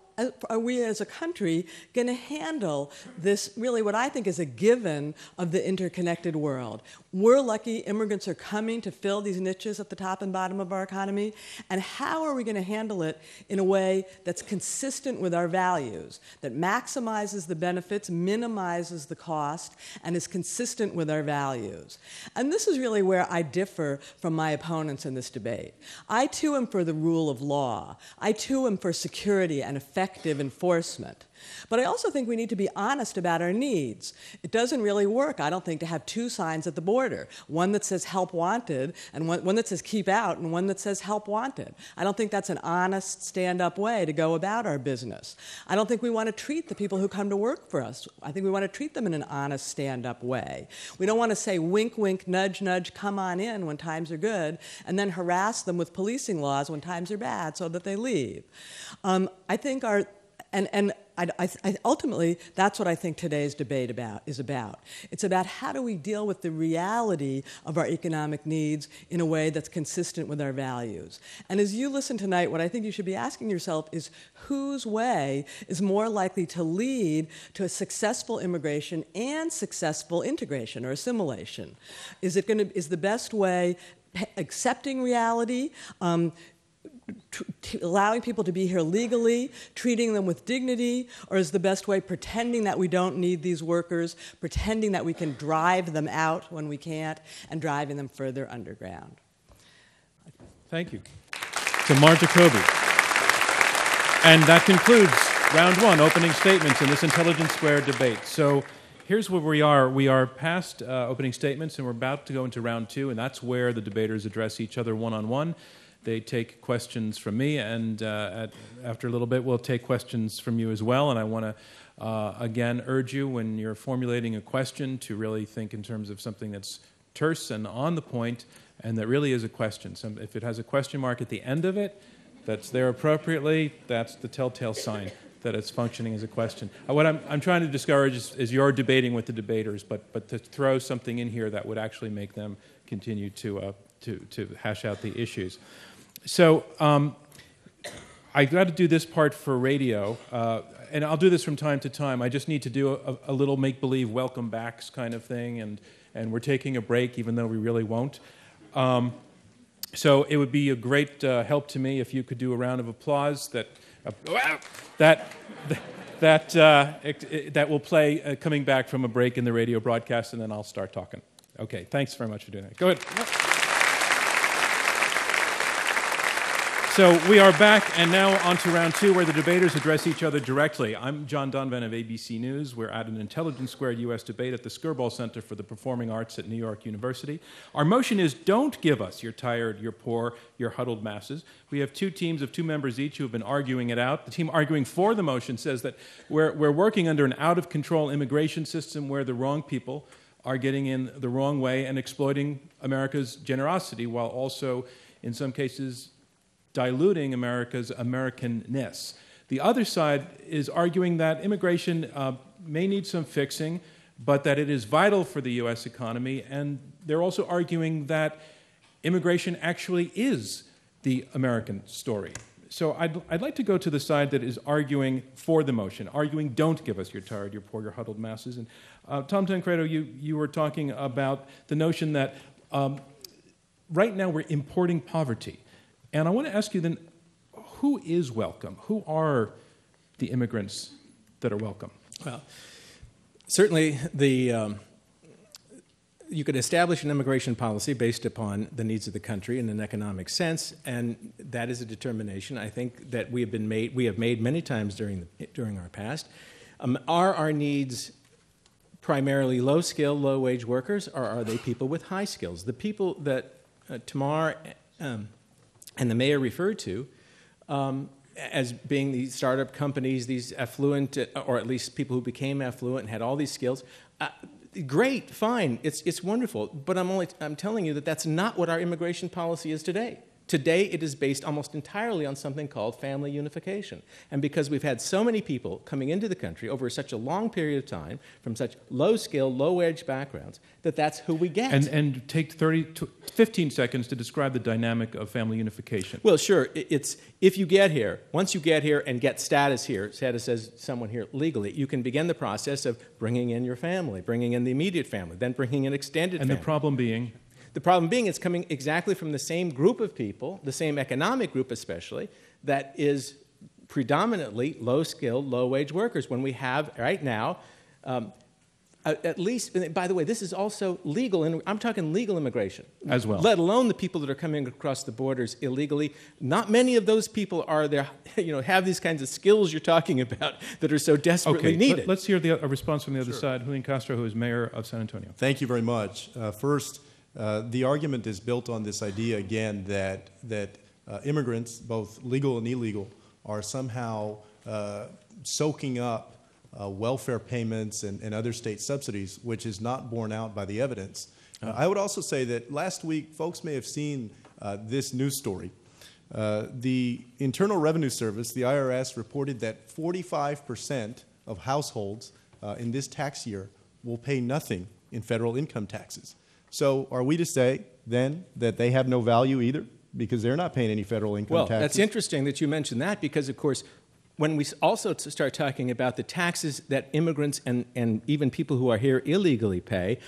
are we as a country going to handle this really what I think is a given of the interconnected world? We're lucky immigrants are coming to fill these niches at the top and bottom of our economy. And how are we going to handle it in a way that's consistent with our values, that maximizes the benefits, minimizes the cost, and is consistent with our values? And this is really where I differ from my opponents in this debate. I too am for the rule of law. I too am for security and effective enforcement. But I also think we need to be honest about our needs. It doesn't really work, I don't think, to have two signs at the border one that says help wanted, and one, one that says keep out, and one that says help wanted. I don't think that's an honest, stand up way to go about our business. I don't think we want to treat the people who come to work for us. I think we want to treat them in an honest, stand up way. We don't want to say wink, wink, nudge, nudge, come on in when times are good, and then harass them with policing laws when times are bad so that they leave. Um, I think our and, and I, I, ultimately, that's what I think today's debate about is about. It's about how do we deal with the reality of our economic needs in a way that's consistent with our values. And as you listen tonight, what I think you should be asking yourself is whose way is more likely to lead to a successful immigration and successful integration or assimilation? Is it going to is the best way accepting reality, um, allowing people to be here legally, treating them with dignity, or is the best way pretending that we don't need these workers, pretending that we can drive them out when we can't, and driving them further underground? Thank you. To Tamar Jacoby. And that concludes round one, opening statements in this Intelligence Squared debate. So here's where we are. We are past uh, opening statements, and we're about to go into round two, and that's where the debaters address each other one on one. They take questions from me, and uh, at, after a little bit, we'll take questions from you as well. And I want to, uh, again, urge you when you're formulating a question to really think in terms of something that's terse and on the point, and that really is a question. So if it has a question mark at the end of it, that's there appropriately, that's the telltale sign that it's functioning as a question. Uh, what I'm, I'm trying to discourage is, is, you're debating with the debaters, but, but to throw something in here that would actually make them continue to, uh, to, to hash out the issues. So um, I got to do this part for radio, uh, and I'll do this from time to time. I just need to do a, a little make believe welcome backs kind of thing, and, and we're taking a break even though we really won't. Um, so it would be a great uh, help to me if you could do a round of applause that, uh, that, that, uh, it- that will play uh, coming back from a break in the radio broadcast, and then I'll start talking. Okay, thanks very much for doing that. Go ahead. So we are back, and now on to round two, where the debaters address each other directly. I'm John Donvan of ABC News. We're at an Intelligence Squared U.S. debate at the Skirball Center for the Performing Arts at New York University. Our motion is don't give us your tired, your poor, your huddled masses. We have two teams of two members each who have been arguing it out. The team arguing for the motion says that we're, we're working under an out of control immigration system where the wrong people are getting in the wrong way and exploiting America's generosity while also, in some cases, diluting America's Americanness. The other side is arguing that immigration uh, may need some fixing, but that it is vital for the U.S. economy. And they're also arguing that immigration actually is the American story. So I'd, I'd like to go to the side that is arguing for the motion, arguing don't give us your tired, your poor, your huddled masses. And uh, Tom Tancredo, you, you were talking about the notion that um, right now we're importing poverty. And I want to ask you then who is welcome? Who are the immigrants that are welcome? Well, certainly the um, you could establish an immigration policy based upon the needs of the country in an economic sense, and that is a determination I think that we have been made we have made many times during the, during our past. Um, are our needs primarily low skill, low wage workers, or are they people with high skills? The people that uh, Tamar um, and the mayor referred to um, as being these startup companies, these affluent, or at least people who became affluent and had all these skills. Uh, great, fine, it's, it's wonderful, but I'm only I'm telling you that that's not what our immigration policy is today. Today, it is based almost entirely on something called family unification. And because we've had so many people coming into the country over such a long period of time from such low skill, low wage backgrounds, that that's who we get. And, and take 30 to 15 seconds to describe the dynamic of family unification. Well, sure. It's if you get here, once you get here and get status here, status as someone here legally, you can begin the process of bringing in your family, bringing in the immediate family, then bringing in extended And family. the problem being, The problem being it's coming exactly from the same group of people, the same economic group especially, that is predominantly low skilled, low wage workers. When we have right now, um, at least, by the way, this is also legal, and I'm talking legal immigration As well. Let alone the people that are coming across the borders illegally. Not many of those people are there, you know, have these kinds of skills you're talking about that are so desperately okay, needed. let, us hear the, a response from the other side. Julian Castro, who is mayor of San Antonio. Thank you very much. Uh, first, uh, the argument is built on this idea again that that uh, immigrants, both legal and illegal, are somehow uh, soaking up uh, welfare payments and, and other state subsidies, which is not borne out by the evidence. Uh, I would also say that last week, folks may have seen uh, this news story. Uh, the Internal Revenue Service, the IRS, reported that 45% of households uh, in this tax year will pay nothing in federal income taxes. So, are we to say then that they have no value either because they're not paying any federal income Well, taxes? that's interesting that you mentioned that because, of course, when we also start talking about the taxes that immigrants and, and even people who are here illegally pay,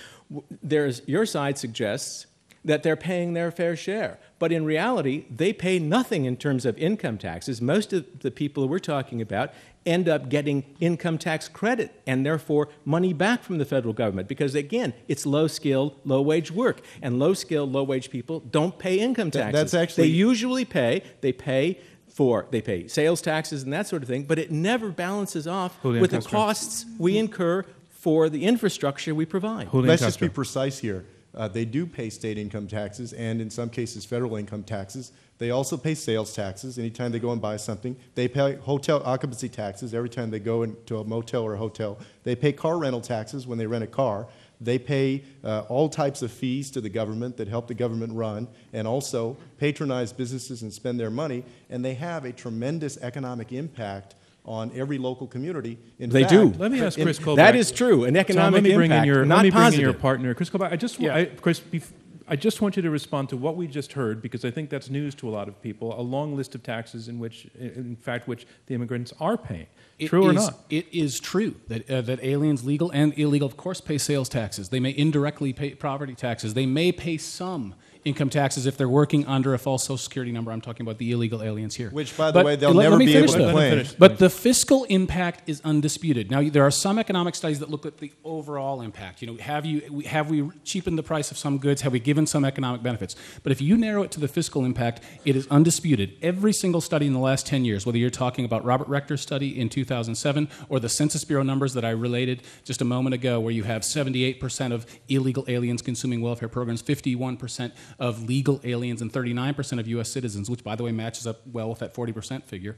there's, your side suggests that they're paying their fair share. But in reality, they pay nothing in terms of income taxes. Most of the people we're talking about end up getting income tax credit and therefore money back from the federal government because, again, it's low skilled, low wage work. And low skilled, low wage people don't pay income Th- taxes. that's actually- They usually pay, they pay for, they pay sales taxes and that sort of thing, but it never balances off Julian with the costs we incur for the infrastructure we provide. Julian Let's just be precise here. Uh, they do pay state income taxes and, in some cases, federal income taxes. They also pay sales taxes anytime they go and buy something. They pay hotel occupancy taxes every time they go into a motel or a hotel. They pay car rental taxes when they rent a car. They pay uh, all types of fees to the government that help the government run and also patronize businesses and spend their money. And they have a tremendous economic impact on every local community. In They fact, do. Let me ask Kris Kobach. That is true, an Tom, economic let me bring impact, in your, not let me bring in your partner, Kris Kobach. I just, Yeah. I, Kris, bef- I just want you to respond to what we just heard because I think that's news to a lot of people. A long list of taxes in which, in fact, which the immigrants are paying. It True or not? It is true that, uh, that aliens, legal and illegal, of course, pay sales taxes. They may indirectly pay property taxes. They may pay some income taxes if they're working under a false Social Security number. I'm talking about the illegal aliens here. Which, by the But way, they'll let- never let be able to claim. But the fiscal impact is undisputed. Now, there are some economic studies that look at the overall impact. You know, have you have we cheapened the price of some goods? Have we given some economic benefits? But if you narrow it to the fiscal impact, it is undisputed. Every single study in the last 10 years, whether you're talking about Robert Rector's study in 2007 or the Census Bureau numbers that I related just a moment ago, where you have 78% of illegal aliens consuming welfare programs, 51% of legal aliens, and 39% of U.S. citizens, which, by the way, matches up well with that 40% figure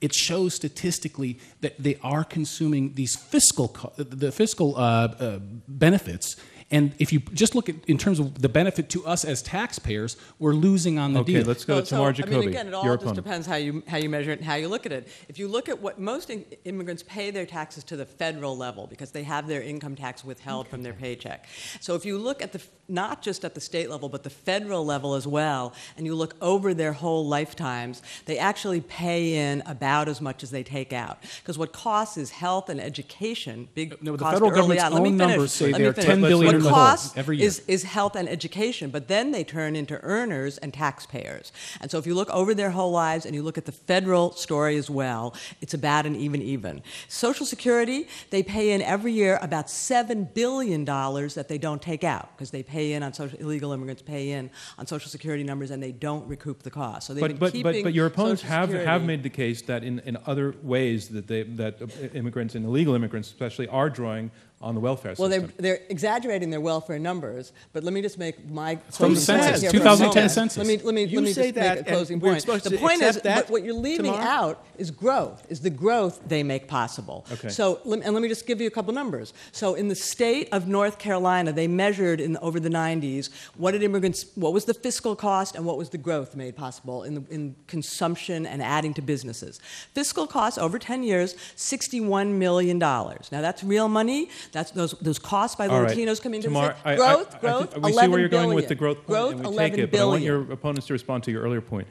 it shows statistically that they are consuming these fiscal the fiscal uh, uh, benefits. And if you just look at in terms of the benefit to us as taxpayers, we're losing on the Okay, deal. let's go So- to so, Tamar I mean, again, it all just opponent. depends how you how you measure it and how you look at it. If you look at what most in- immigrants pay their taxes to the federal level because they have their income tax withheld from their paycheck. So if you look at the not just at the state level but the federal level as well, and you look over their whole lifetimes, they actually pay in about as much as they take out. Because what costs is health and education. Big No, the federal early government's on. Let me own finish. numbers say Let they me are finish. 10 billion what in the hole costs every year. is is health and education, but then they turn into earners and taxpayers. And so if you look over their whole lives and you look at the federal story as well, it's about an even even. Social Security, they pay in every year about $7 billion that they don't take out because they pay in on social, illegal immigrants pay in on Social Security numbers and they don't recoup the cost. So they've But, been but, but, keeping but your opponents Social have, Security- have made the case that in, in other ways that, they, that immigrants and illegal immigrants especially are drawing on the welfare Well, system. they're, they're exaggerating their welfare numbers, but let me just make my from closing the census, point here for a 2010 census. Let me let me You let me say just that, make a closing point. The point is, that what you're leaving tomorrow? out is growth. Is the growth they make possible. Okay. So and let me just give you a couple numbers. So in the state of North Carolina, they measured in over the 90s what did immigrants, what was the fiscal cost, and what was the growth made possible in the, in consumption and adding to businesses. Fiscal costs over 10 years, 61 million dollars. Now that's real money. That's those those costs by the All right. Latinos coming to the Tamar, state. I- I- Growth, I growth, think we 11 see where you're going with the growth point, Growth, and we 11 take it, but I want your opponents to respond to your earlier point.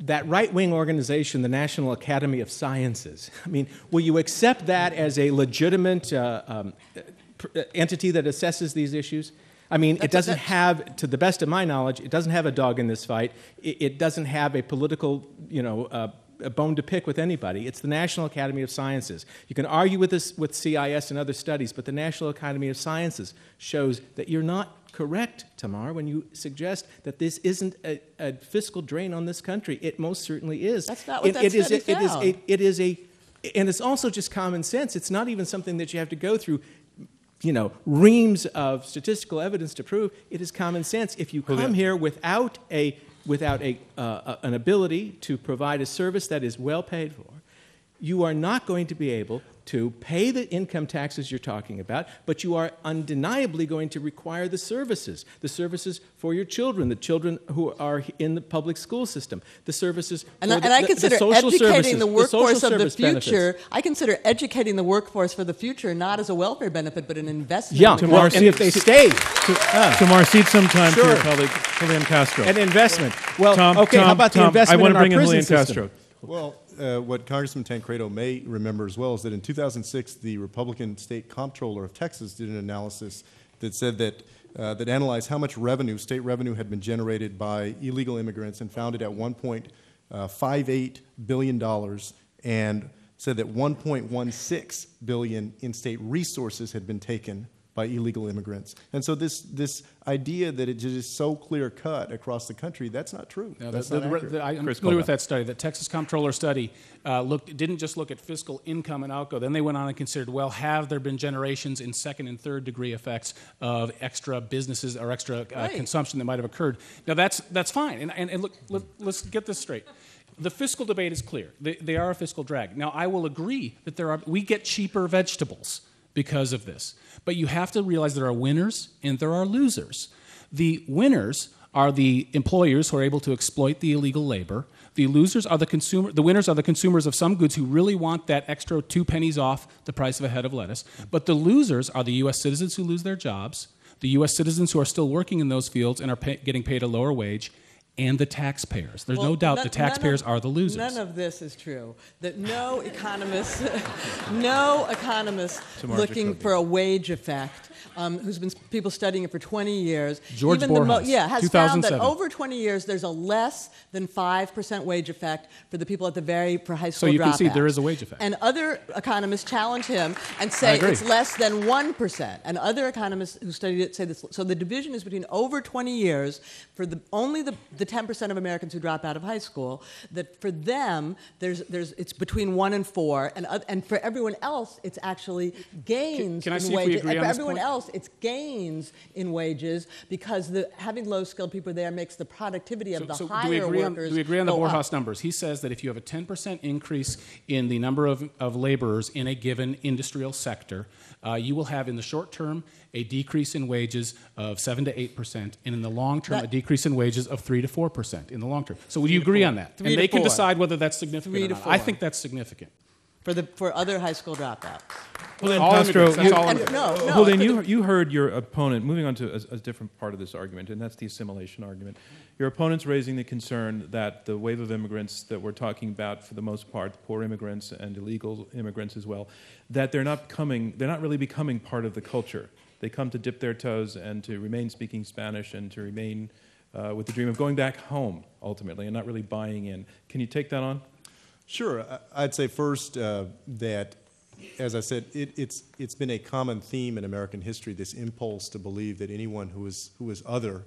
that right wing organization, the National Academy of Sciences, I mean, will you accept that as a legitimate uh, um, pr- uh, entity that assesses these issues? I mean, it doesn't that's- have, to the best of my knowledge, it doesn't have a dog in this fight. It, it doesn't have a political, you know, uh, a bone to pick with anybody. It's the National Academy of Sciences. You can argue with this with CIS and other studies, but the National Academy of Sciences shows that you're not correct, Tamar, when you suggest that this isn't a, a fiscal drain on this country. It most certainly is. That's not what that it is study a, it is found. a, it is a, and it's also just common sense. It's not even something that you have to go through, you know, reams of statistical evidence to prove. It is common sense. If you come here without a without a, uh, an ability to provide a service that is well paid for, you are not going to be able to pay the income taxes you're talking about, but you are undeniably going to require the services, the services for your children, the children who are in the public school system, the services And, for I- the, and I the- the consider social educating services, the social workforce of the service benefits. future. I consider educating the workforce for the future not as a welfare benefit, but an investment. Yeah, in the Tamar, well, see- and if they stay, Tamar, cede some time to your colleague, Julian Castro. an investment. Well, Tom, okay, Tom, how about the Tom, investment I want to our bring in prison Julian? Castro. Well, uh, what Congressman Tancredo may remember as well is that in 2006, the Republican state comptroller of Texas did an analysis that said that uh, that analyzed how much revenue, state revenue, had been generated by illegal immigrants, and found it at 1.58 billion dollars, and said that 1.16 billion in state resources had been taken by illegal immigrants. And so this this idea that it just is so clear cut across the country, that's not true. No, that's the- not the- accurate. the- I'm Kris familiar with that study. The Texas Comptroller study uh, looked didn't just look at fiscal income and outgo. Then they went on and considered, well, have there been generations in second and third degree effects of extra businesses or extra uh, Right. consumption that might have occurred? Now that's that's fine. And, and, and look, let, let's get this straight. The fiscal debate is clear. They, they are a fiscal drag. Now I will agree that there are we get cheaper vegetables because of this. But you have to realize there are winners and there are losers. The winners are the employers who are able to exploit the illegal labor. The losers are the consumer. The winners are the consumers of some goods who really want that extra two pennies off the price of a head of lettuce. But the losers are the U.S. citizens who lose their jobs, the U.S. citizens who are still working in those fields and are pay, getting paid a lower wage, and the taxpayers. There's Well, no doubt none- the taxpayers of- are the losers. None of this is true. That no economist, no economist looking for a wage effect, um, who's been people studying it for 20 years. George even the mo- Borjas, yeah, has found that over 20 years there's a less than 5% wage effect for the people at the very for high school So you concede dropouts. there is a wage effect. And other economists challenge him and say it's less than 1%. And other economists who studied it say this. So the division is between over 20 years for the only the, the 10% of Americans who drop out of high school, that for them, there's, there's, it's between 1 and 4. And, oth- and for everyone else, it's actually gains can I in see if we agree on this everyone point? Else, it's gains in wages because the, having low skilled people there makes the productivity of the so higher do we agree on, workers do we agree on the go. Borjas numbers? He says that if you have a 10% increase in the number of, of laborers in a given industrial sector, uh, you will have in the short term a decrease in wages of 7 to 8%, and in the long term, That- a decrease in wages of 3 to 4% in the long term. So would you agree on that? Three and they can decide whether that's significant Three or to not. I think that's significant. For, the, for other high school dropouts. Well, then, All Castro, you- And no, no, well, then you, you heard your opponent, moving on to a, a different part of this argument, and that's the assimilation argument. Your opponent's raising the concern that the wave of immigrants that we're talking about, for the most part, poor immigrants and illegal immigrants as well, that they're not coming, they're not really becoming part of the culture. They come to dip their toes and to remain speaking Spanish and to remain uh, with the dream of going back home, ultimately, and not really buying in. Can you take that on? Sure. I'd say first uh, that, as I said, it, it's, it's been a common theme in American history, this impulse to believe that anyone who is, who is other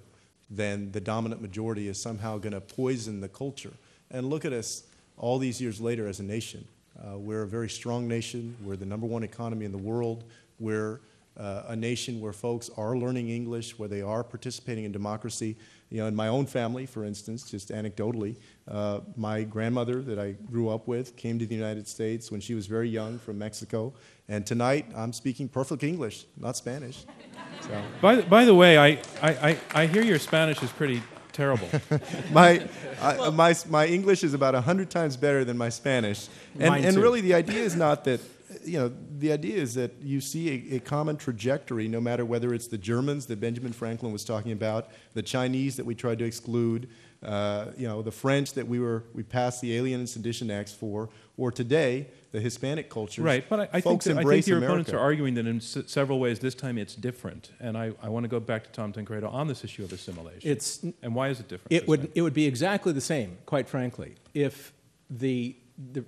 than the dominant majority is somehow going to poison the culture. And look at us all these years later as a nation. Uh, we're a very strong nation. We're the number one economy in the world. We're uh, a nation where folks are learning English, where they are participating in democracy. You know, in my own family, for instance, just anecdotally, uh, my grandmother that I grew up with came to the United States when she was very young from Mexico, and tonight I'm speaking perfect English, not Spanish. So By, by the way, I, I, I, I hear your Spanish is pretty terrible. my, I, my, my English is about 100 times better than my Spanish. And, Mine and really, the idea is not that, you know, the idea is that you see a, a common trajectory, no matter whether it's the Germans that Benjamin Franklin was talking about, the Chinese that we tried to exclude, uh, you know, the French that we, were, we passed the Alien and Sedition Acts for, or today, the Hispanic cultures. Right, but I, I think, that, I think your America. opponents are arguing that in s- several ways this time it's different, and I, I want to go back to Tom Tancredo on this issue of assimilation. It's and why is it different? It would, time? it would be exactly the same, quite frankly, if the, the,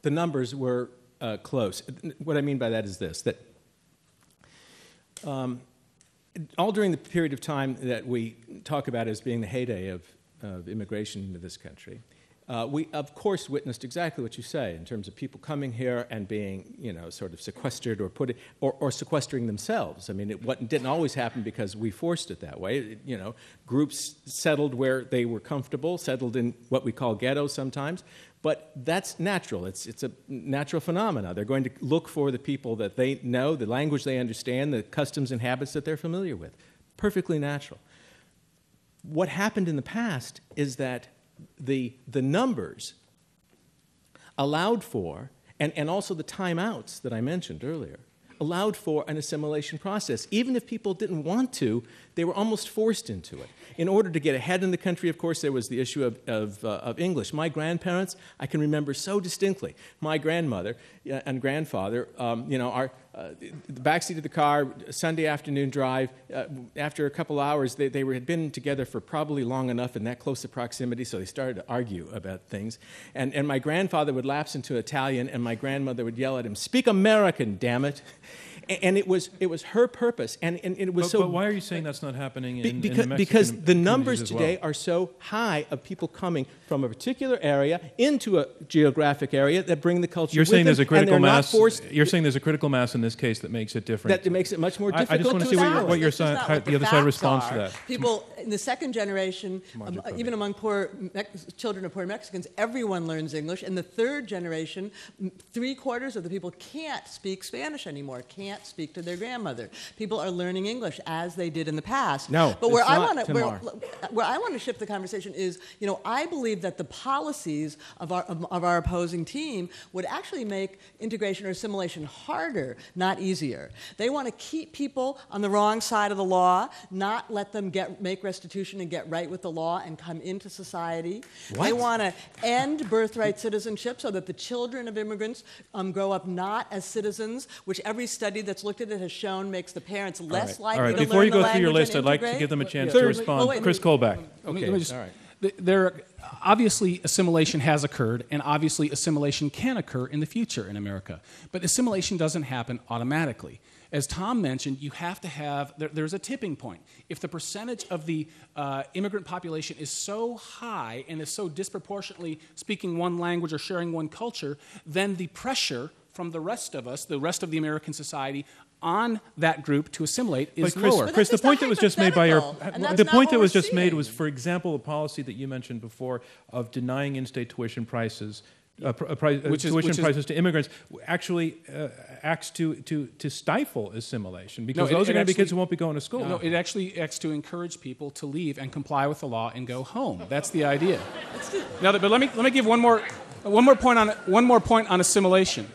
the numbers were uh, close. What I mean by that is this that um, all during the period of time that we talk about as being the heyday of, of immigration into this country, uh, we of course witnessed exactly what you say in terms of people coming here and being, you know, sort of sequestered or put or, or sequestering themselves. I mean, it what, didn't always happen because we forced it that way. It- you know, groups settled where they were comfortable, settled in what we call ghettos sometimes. But that's natural. It's, it's a natural phenomena. They're going to look for the people that they know, the language they understand, the customs and habits that they're familiar with. Perfectly natural what happened in the past is that the, the numbers allowed for, and, and also the timeouts that I mentioned earlier, allowed for an assimilation process. Even if people didn't want to, they were almost forced into it. In order to get ahead in the country, of course, there was the issue of, of, uh, of English. My grandparents, I can remember so distinctly. My grandmother uh, and grandfather, um, you know, our, uh, the backseat of the car, Sunday afternoon drive. Uh, after a couple hours, they, they were, had been together for probably long enough in that close a proximity, so they started to argue about things. And, and my grandfather would lapse into Italian, and my grandmother would yell at him, Speak American, damn it. And, and it, was, it was her purpose. And, and it was but, so. but why are you saying that's not happening in, Be- in because, the because the numbers as well? today are so high of people coming from a particular area into a geographic area that bring the culture You're with saying them, there's a critical mass. Forced, You're saying there's a critical mass in this case that makes it different. that makes it much more difficult. I- I just wanna to see what your- assimilate. what your side- how what the other side facts responds to that. People in the second generation, um, even among poor Mex- children of poor Mexicans, everyone learns English. In the third generation, three quarters of the people can't speak Spanish anymore, can't speak to their grandmother. People are learning English as they did in the past. No, but where I want to where, where I want to shift the conversation is, you know, I believe that the policies of our of, of our opposing team would actually make integration or assimilation harder, not easier. They want to keep people on the wrong side of the law, not let them get make restitution and get right with the law and come into society. They want to end birthright citizenship so that the children of immigrants um, grow up not as citizens, which every study that's looked at it has shown makes the parents less likely All right, to do. All right, before learn you the go through your language list, I'd like to integrate. give them a chance Yeah. to Wait, respond. wait, Kris wait. Kobach. Let me- Okay, let me just- all right. th- There, obviously, assimilation has occurred, and obviously, assimilation can occur in the future in America. But assimilation doesn't happen automatically. As Tom mentioned, you have to have, there, there's a tipping point. If the percentage of the uh, immigrant population is so high and is so disproportionately speaking one language or sharing one culture, then the pressure from the rest of us, the rest of the American society, on that group to assimilate is But Kris, lower. But Kris, the that's just a point that was just made by your hypothetical, and that's the point that was we're just made was, for example, a policy that you mentioned before of denying in-state tuition prices. Uh, pr- uh, pri- uh, Which is- tuition which is- prices to immigrants actually uh, acts to, to, to stifle assimilation because it- those are it going to be kids who won't be going to school. No, it actually acts to encourage people to leave and comply with the law and go home. That's the idea. Now, but let me let me give one more one more point on one more point on assimilation,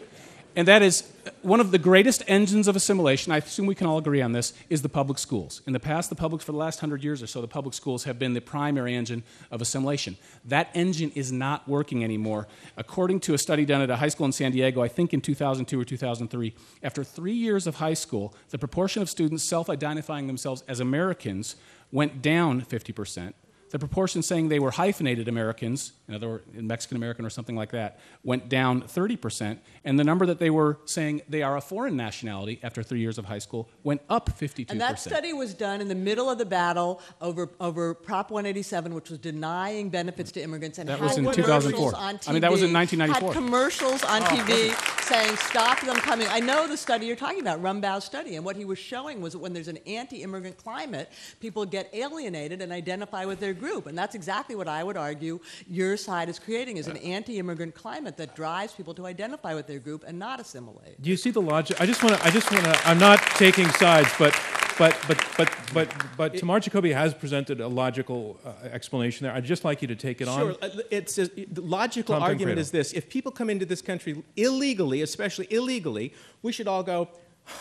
and that is uh, one of the greatest engines of assimilation. I assume we can all agree on this. Is the public schools. In the past, the public for the last hundred years or so, the public schools have been the primary engine of assimilation. That engine is not working anymore. According to a study done at a high school in San Diego, I think in 2002 or 2003, after three years of high school, the proportion of students self-identifying themselves as Americans went down 50 percent. The proportion saying they were hyphenated Americans, in other words, Mexican American or something like that, went down 30%. And the number that they were saying they are a foreign nationality after three years of high school went up 52%. And that study was done in the middle of the battle over, over Prop 187, which was denying benefits to immigrants, and That had was in commercials 2004. on TV. I mean, that was in 1994. Had commercials on oh. TV saying stop them coming. I know the study you're talking about, Rumbaut's study, and what he was showing was that when there's an anti-immigrant climate, people get alienated and identify with their group, and that's exactly what I would argue your side is creating: is an anti-immigrant climate that drives people to identify with their group and not assimilate. Do you see the logic? I just want to. I just want to. I'm not taking sides, but. But, but, but, but, but Tamar Jacoby has presented a logical uh, explanation there. I'd just like you to take it Sure. on. Uh, It's a, the logical Tom argument is this: if people come into this country illegally, especially illegally, we should all go.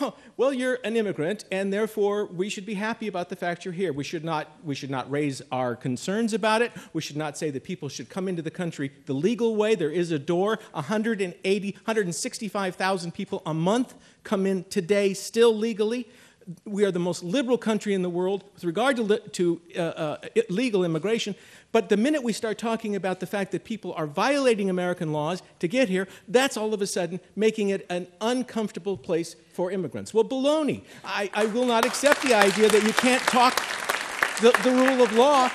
Well, you're an immigrant, and therefore we should be happy about the fact you're here. We should not we should not raise our concerns about it. We should not say that people should come into the country the legal way. There is a door. 180, 165,000 people a month come in today, still legally we are the most liberal country in the world with regard to, to uh, uh, legal immigration. But the minute we start talking about the fact that people are violating American laws to get here, that's all of a sudden making it an uncomfortable place for immigrants. Well, baloney. I, I will not accept the idea that you can't talk the, the rule of law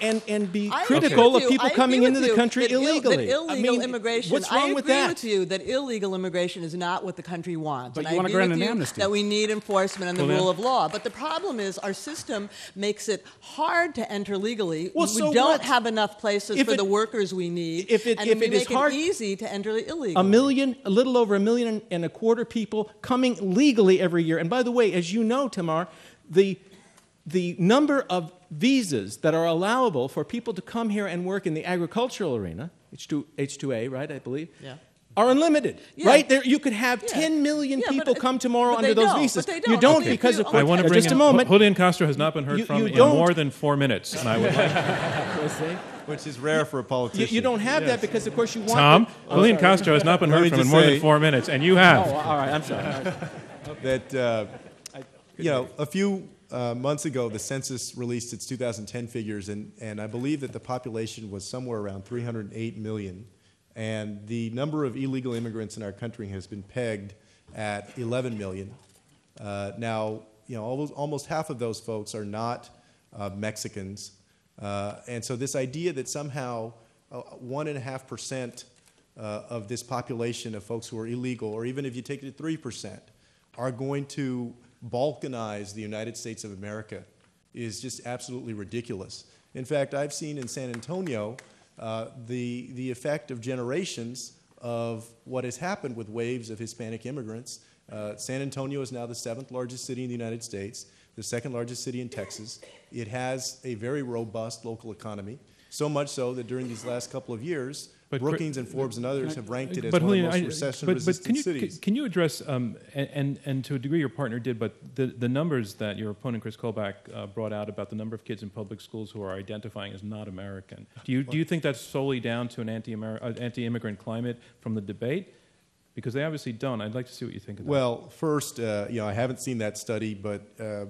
and, and be critical of people coming into the country illegally. illegal I mean, immigration. What's wrong with that? I agree with you that illegal immigration is not what the country wants. But and you I wanna agree grant with an you amnesty. That we need enforcement and the Well, rule of law. But the problem is our system makes it hard to enter legally. Well, we so don't what? have enough places If for it- the workers we need. if it- and if we it is make hard- it easy to enter illegally. a million, a little over a million and a quarter people coming legally every year. And by the way, as you know, Tamar, the, the number of visas that are allowable for people to come here and work in the agricultural arena, H2, H2A, right, I believe? Yeah. Are unlimited, Yeah. right? There, you could have Yeah. 10 million Yeah, people it- come tomorrow under they those don't, visas. but they You don't. don't Okay. because of I I want to bring just in a moment. Julian Castro has not been heard You- from you in don't- more than four minutes, and I would like Which is rare for a politician. you don't have that because, of course, you want Tom. the- Julian Castro has not been heard from in more say- than four minutes, and you have. Oh, all right, I'm sorry. that uh, you know a few uh, months ago the census released its 2010 figures and, and i believe that the population was somewhere around 308 million. And the number of illegal immigrants in our country has been pegged at 11 million. Uh, now you know almost, almost half of those folks are not uh, mexicans. Uh, and so this idea that somehow uh, one and a half percent uh, of this population of folks who are illegal, or even if you take it to 3%, are going to balkanize the United States of America is just absolutely ridiculous. In fact, I've seen in San Antonio uh, the, the effect of generations of what has happened with waves of Hispanic immigrants. Uh, San Antonio is now the seventh largest city in the United States, the second largest city in Texas. It has a very robust local economy. So much so that during these last couple of years, But- Brookings and Forbes and others have ranked it as one of the most recession-resistant can you cities. can you address um, and, and to a degree your partner did, but the the numbers that your opponent Kris Kobach uh, brought out about the number of kids in public schools who are identifying as not American. Do you do you think that's solely down to an anti uh, anti-immigrant climate from the debate? Because they obviously don't. I'd like to see what you think of that. Well, first, uh, you know, I haven't seen that study, but uh,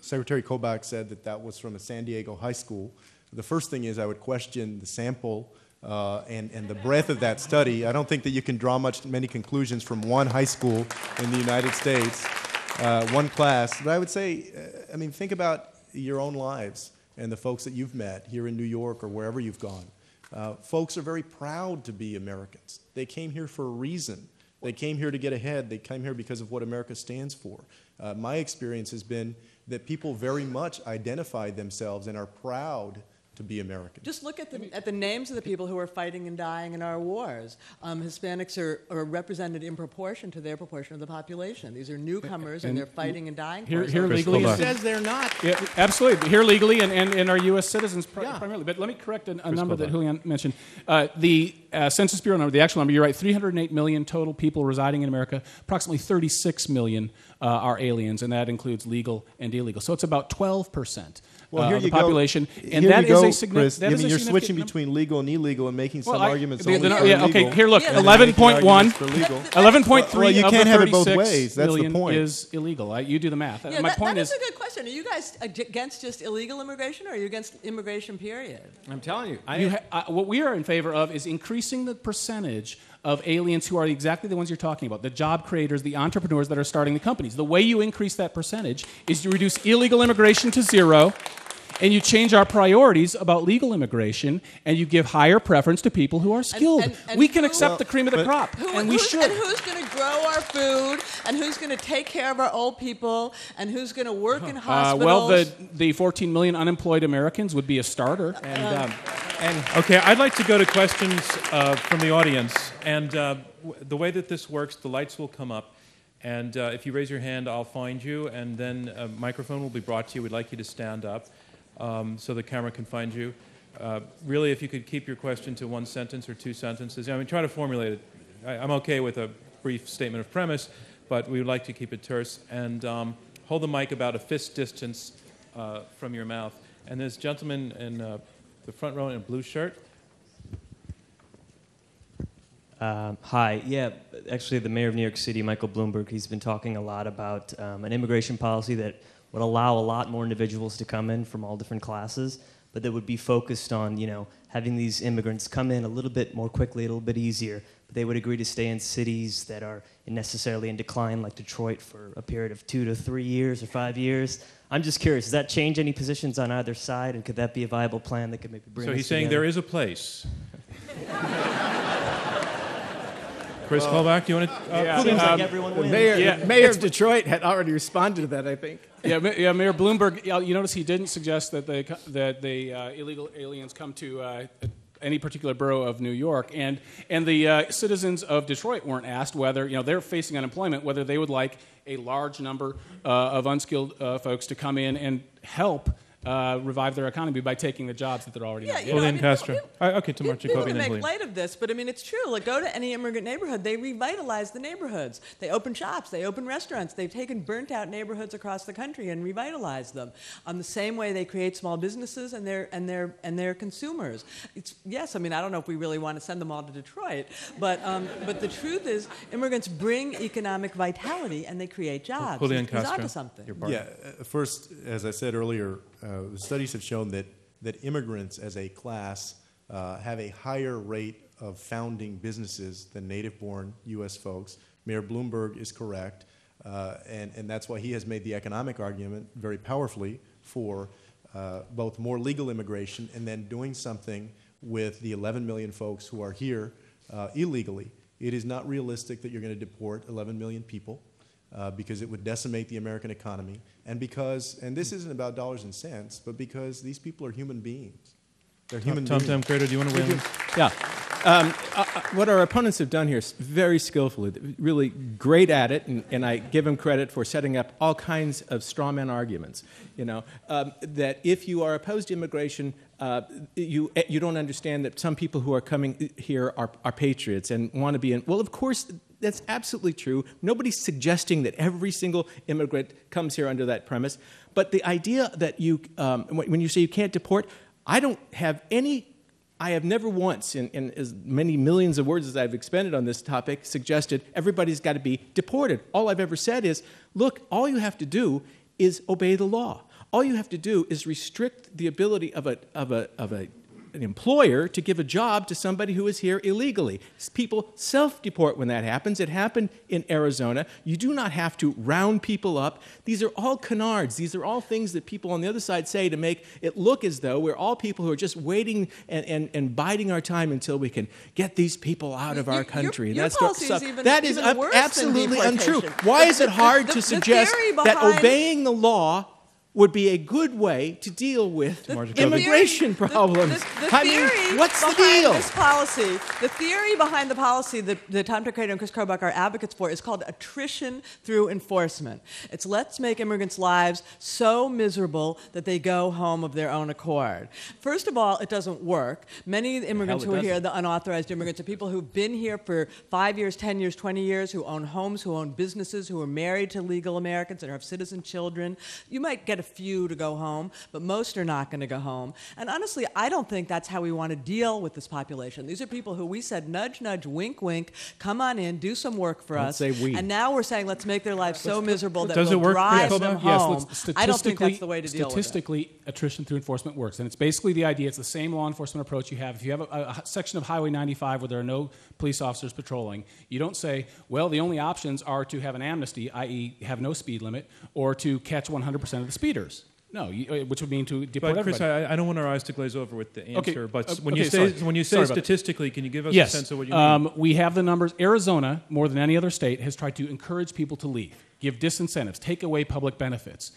Secretary Kobach said that that was from a San Diego high school. The first thing is I would question the sample uh, and, and the breadth of that study. I don't think that you can draw much many conclusions from one high school in the United States, uh, one class. But I would say, uh, I mean, think about your own lives and the folks that you've met here in New York or wherever you've gone. Uh, folks are very proud to be Americans. They came here for a reason. They came here to get ahead. They came here because of what America stands for. Uh, my experience has been that people very much identify themselves and are proud to be American. Just look at the, at the names of the people who are fighting and dying in our wars. Um, Hispanics are, are represented in proportion to their proportion of the population. These are newcomers, and, And they're fighting and dying here- here legally It says they're not. Yeah, absolutely. Here legally and, and, and are U.S. citizens pri- Yeah. primarily. But let me correct a, a Kris number that Julian mentioned. Uh, the uh, Census Bureau number, the actual number, you're right, 308 million total people residing in America. Approximately 36 million uh, are aliens, and that includes legal and illegal. So it's about 12 percent Well, uh, here of the you go. population. And here that you is go, a significant. I mean, you're significant switching num- between legal and illegal and making some Well, I- arguments the- only the- for yeah, okay, here, look, and 11.1 arguments for legal. 11.3 Well, you of can't the have it both ways. That's the point. is illegal. I, you do the math. Yeah, My that, point that is, is a good question. Are you guys against just illegal immigration, or are you against immigration, period? I'm telling you. I, You ha- uh, what we are in favor of is increasing the percentage of aliens who are exactly the ones you're talking about the job creators, the entrepreneurs that are starting the companies. The way you increase that percentage is you reduce illegal immigration to zero. And you change our priorities about legal immigration, and you give higher preference to people who are skilled. and- and we can who- accept the cream of the crop, Who, and we who's, should. And who's going to grow our food? And who's going to take care of our old people? And who's going to work in Uh, hospitals? well, the, the 14 million unemployed Americans would be a starter. and, um, and Okay, I'd like to go to questions uh, from the audience. And uh, w- the way that this works, the lights will come up. And uh, if you raise your hand, I'll find you. And then a microphone will be brought to you. We'd like you to stand up um, so the camera can find you. Uh, really, if you could keep your question to one sentence or two sentences. I mean, try to formulate it. I, I'm okay with a brief statement of premise, but we would like to keep it terse. And um, hold the mic about a fist distance uh, from your mouth. And this gentleman in uh, the front row in a blue shirt. Um, hi. Yeah, actually, the mayor of New York City, Michael Bloomberg, he's been talking a lot about um, an immigration policy that would allow a lot more individuals to come in from all different classes, but that would be focused on, you know, having these immigrants come in a little bit more quickly, a little bit easier. But they would agree to stay in cities that are necessarily in decline, like Detroit, for a period of two to three years or five years. I'm just curious, does that change any positions on either side, and could that be a viable plan that could maybe bring So he's saying together? there is a place. Kris Kobach, do you want to? Uh, Yeah. Seems Um, like everyone wins. mayor, Yeah. mayor of Detroit had already responded to that, I think. yeah, yeah, Mayor Bloomberg. You notice he didn't suggest that the that the uh, illegal aliens come to uh, any particular borough of New York, and and the uh, citizens of Detroit weren't asked whether you know they're facing unemployment, whether they would like a large number uh, of unskilled uh, folks to come in and help. Uh, revive their economy by taking the jobs that they're already Yeah, in. you know, I Julian mean, Castro. people- okay, Tamar People Jacoby can make Julian. light of this, but I mean, it's true. Like, go to any immigrant neighborhood, they revitalize the neighborhoods. They open shops, they open restaurants. They've taken burnt out neighborhoods across the country and revitalized them. Um, the same way they create small businesses and their and their and their consumers. It's yes, I mean, I don't know if we really want to send them all to Detroit, but um, but the truth is, immigrants bring economic vitality and they create jobs. Julian He's onto Castro, something. your partner. Yeah, uh, first, as I said earlier, the studies have shown that, that immigrants as a class uh, have a higher rate of founding businesses than native born U.S. folks. Mayor Bloomberg is correct, uh, and, and that's why he has made the economic argument very powerfully for uh, both more legal immigration and then doing something with the 11 million folks who are here uh, illegally. It is not realistic that you're going to deport 11 million people uh, because it would decimate the American economy, and because, and this isn't about dollars and cents, but because these people are human beings. They're human Tom beings. Tom Tancredo, do you want to weigh in? Yeah. Um, uh, uh, what our opponents have done here is very skillfully, really great at it, and, and I give them credit for setting up all kinds of straw man arguments. You know, um, that if you are opposed to immigration, uh, you, you don't understand that some people who are coming here are, are patriots and want to be in. Well, of course, that's absolutely true. Nobody's suggesting that every single immigrant comes here under that premise. But the idea that you, um, when you say you can't deport, I don't have any I have never once, in, in, as many millions of words as I've expended on this topic, suggested everybody's got to be deported. All I've ever said is look, all you have to do is obey the law. All you have to do is restrict the ability of, a, of, a, of a, an employer to give a job to somebody who is here illegally. People self deport when that happens. It happened in Arizona. You do not have to round people up. These are all canards. These are all things that people on the other side say to make it look as though we're all people who are just waiting and, and, and biding our time until we can get these people out of Your- our your- country. your That's policy is stuff- even- that is even ab- worse than absolutely untrue. Why is it hard the- to the suggest theory that obeying the law would be a good way to deal with Marcia Kovac. immigration theory- the- problems? The, the, I theory mean, what's the behind deal? This policy, the theory behind the policy that, that Tom Tancredo and Kris Kobach are advocates for is called attrition through enforcement. It's let's make immigrants' lives so miserable that they go home of their own accord. First of all, it doesn't work. Many of the immigrants it who are here, doesn't. the unauthorized immigrants, are people who've been here for five years, 10 years, 20 years, who own homes, who own businesses, who are married to legal Americans and have citizen children. You might get a few to go home, but most are not going to go home. And honestly, I don't think that's how we want to deal with this population. These are people who we said, nudge, nudge, wink, wink, come on in, do some work for Don't us. say we. And now we're saying, let's make their lives so miserable that Does we'll it work, drive Kris them Kobach? Yes, home. look, I don't think statistically- that's the way to deal with it. Statistically, attrition through enforcement works, and it's basically the idea. It's the same law enforcement approach you have. If you have a, a section of Highway 95 where there are no police officers patrolling, you don't say, "Well, the only options are to have an amnesty, i.e., have no speed limit, or to catch 100% of the speeders." No, you, uh, which would mean to deport But Kris, everybody. I, I don't want our eyes to glaze over with the Okay, answer. But uh, when okay, you say when you say Sorry statistically, can you give us yes. a sense of what you mean? Um, we have the numbers. Arizona, more than any other state, has tried to encourage people to leave, give disincentives, take away public benefits.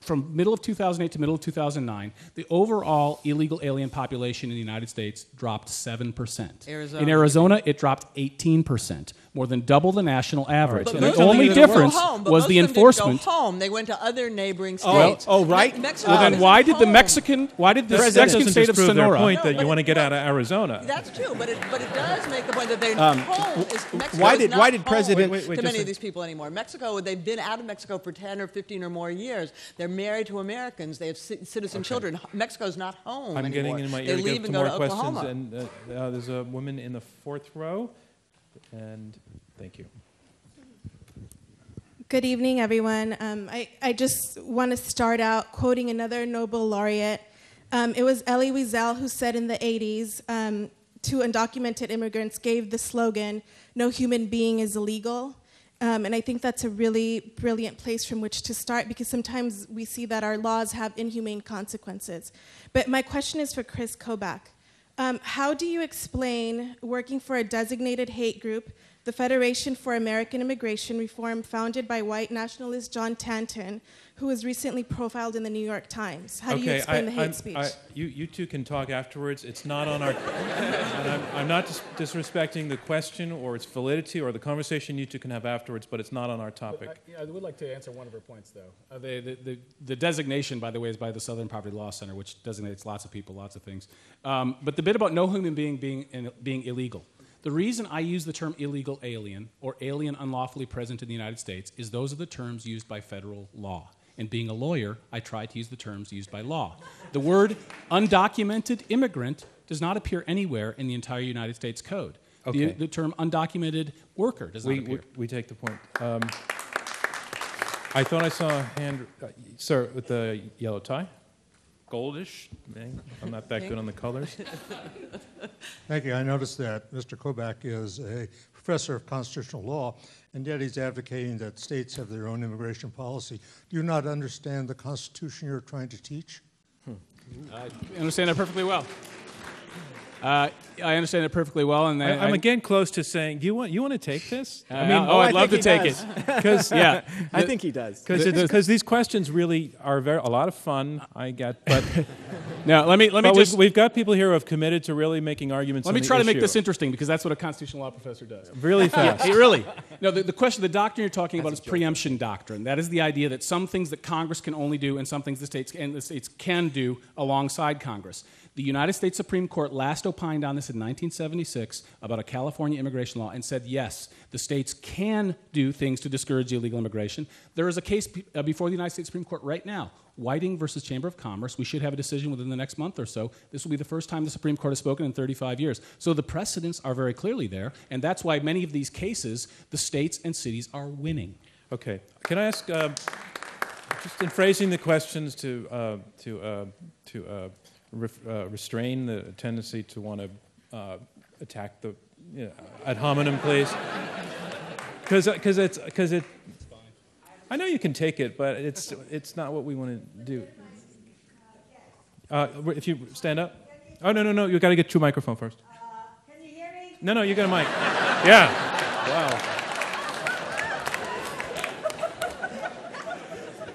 From middle of 2008 to middle of 2009, the overall illegal alien population in the United States dropped 7%. Arizona. In Arizona, it dropped 18%, more than double the national average. But and the only difference home, but was most the of didn't enforcement. Go home. They went to other neighboring Oh, states. oh, right. Me- Mexico Well, then why did the. Mexican, why did the That Mexican state of disprove their Sonora? point No, that but you want to get out of Arizona. That's true, but it, but it does make the point that they're Um, home. Is, Mexico why is did- not why did home President- Wait, wait, wait, to many a- of these people anymore? Mexico, they've been out of Mexico for 10 or 15 or more years. They're married to Americans. They have ci- citizen children. Mexico's not home I'm anymore. getting in my they ear to leave get and go more to questions. Oklahoma. And uh, uh, there's a woman in the fourth row, and thank you. Good evening, everyone. Um, I, I just want to start out quoting another Nobel laureate. Um, it was Elie Wiesel who said in the 80s um, to undocumented immigrants gave the slogan, no human being is illegal. Um, and I think that's a really brilliant place from which to start because sometimes we see that our laws have inhumane consequences. But my question is for Chris Kobach. Um, how do you explain working for a designated hate group, the Federation for American Immigration Reform, founded by white nationalist John Tanton, who was recently profiled in the New York Times? How do you explain the hate I'm- speech? I- you, you two can talk afterwards. It's not on our. and I'm, I'm not dis- disrespecting the question or its validity or the conversation you two can have afterwards, but it's not on our topic. I, I would like to answer one of her points, though. Uh, the, the, the, the designation, by the way, is by the Southern Poverty Law Center, which designates lots of people, lots of things. Um, but the bit about no human being being, in, being illegal. The reason I use the term illegal alien or alien unlawfully present in the United States is those are the terms used by federal law. And being a lawyer, I try to use the terms used by law. The word undocumented immigrant does not appear anywhere in the entire United States Code. Okay. The, the term undocumented worker does not We, appear. we, we take the point. Um, I thought I saw a hand, uh, sir, with the yellow tie, goldish. Eh? I'm not that good on the colors. Thank you. I noticed that Mr. Kobach is a professor of constitutional law, and yet he's advocating that states have their own immigration policy. Do you not understand the Constitution you're trying to teach? Hmm. I understand that perfectly well. Uh, I understand it perfectly well, and I, I, I'm again close to saying, do you want you want to take this? I mean, oh, I'd love to take it. because Yeah, I think he does. because these questions really are very a lot of fun. I get, but, Now, let me let me just we've, we've got people here who have committed to really making arguments. let on me the try to make this interesting because that's what a constitutional law professor does. really fast. Hey, really? No, the, the question, the doctrine you're talking about is preemption doctrine. That is the idea that some things that Congress can only do and some things the states and the states can do alongside Congress. The United States Supreme Court last opined on this in 1976 about a California immigration law and said yes, the states can do things to discourage illegal immigration. There is a case uh, before the United States Supreme Court right now, Whiting versus Chamber of Commerce. We should have a decision within the next month or so. This will be the first time the Supreme Court has spoken in 35 years. So the precedents are very clearly there, and that's why many of these cases, the states and cities are winning. Okay. Can I ask, uh, just in phrasing the questions to uh, to uh, to uh, ref, uh, restrain the tendency to want to uh, attack the you know, ad hominem, please? Because because it's because it. I know you can take it, but it's it's not what we want to do. Uh, if you stand up. Oh no no no! You got to get your microphone first. Can you hear me? No no, you got a mic. Yeah. Wow.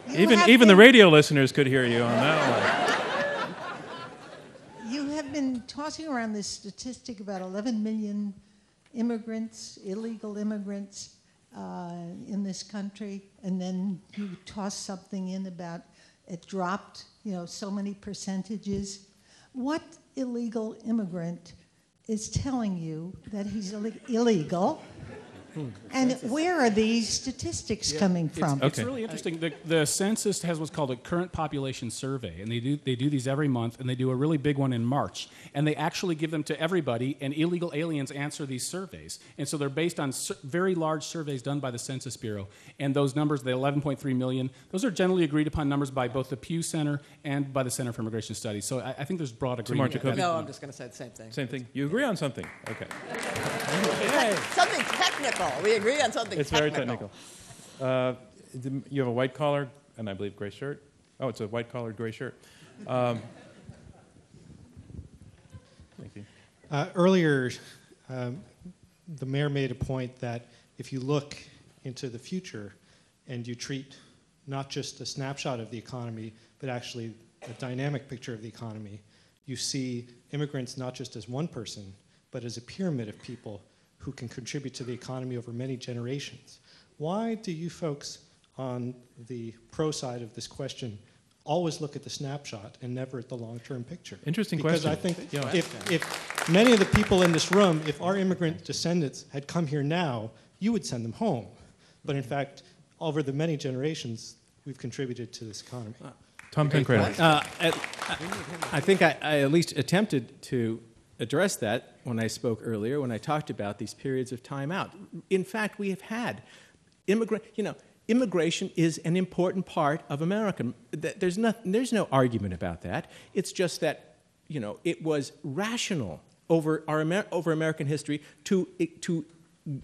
You Even even the radio listeners could hear you on that been tossing around this statistic about 11 million immigrants, illegal immigrants, uh, in this country, and then you toss something in about it dropped, you know, so many percentages. What illegal immigrant is telling you that he's illeg- illegal? Mm. And where are these statistics coming from? It's, it's really interesting. The, the census has what's called a current population survey, and they do they do these every month, and they do a really big one in March, and they actually give them to everybody, and illegal aliens answer these surveys, and so they're based on sur- very large surveys done by the Census Bureau, and those numbers, the 11.3 million, those are generally agreed upon numbers by both the Pew Center and by the Center for Immigration Studies. So I, I think there's broad agreement. Jacoby? No, I'm just going to say the same thing. Same thing. You agree on something. Okay. Something technical. We agree on something It's very technical. Uh, you have a white collar and I believe gray shirt. Oh, it's a white collared gray shirt. Um, thank you. Uh, earlier, um, the mayor made a point that if you look into the future and you treat not just a snapshot of the economy, but actually a dynamic picture of the economy, you see immigrants not just as one person, but as a pyramid of people who can contribute to the economy over many generations. Why do you folks on the pro side of this question always look at the snapshot and never at the long-term picture? Interesting because question. Because I think Yeah. if, if many of the people in this room, if our immigrant descendants had come here now, you would send them home. But in fact, over the many generations, we've contributed to this economy. Tom Tancredo. Uh, at- I think I, I at least attempted to address that when I spoke earlier, when I talked about these periods of time out. In fact, we have had immigra- you know, immigration is an important part of America. There's, no, there's no argument about that. It's just that, you know, it was rational over, our Amer- over American history to, to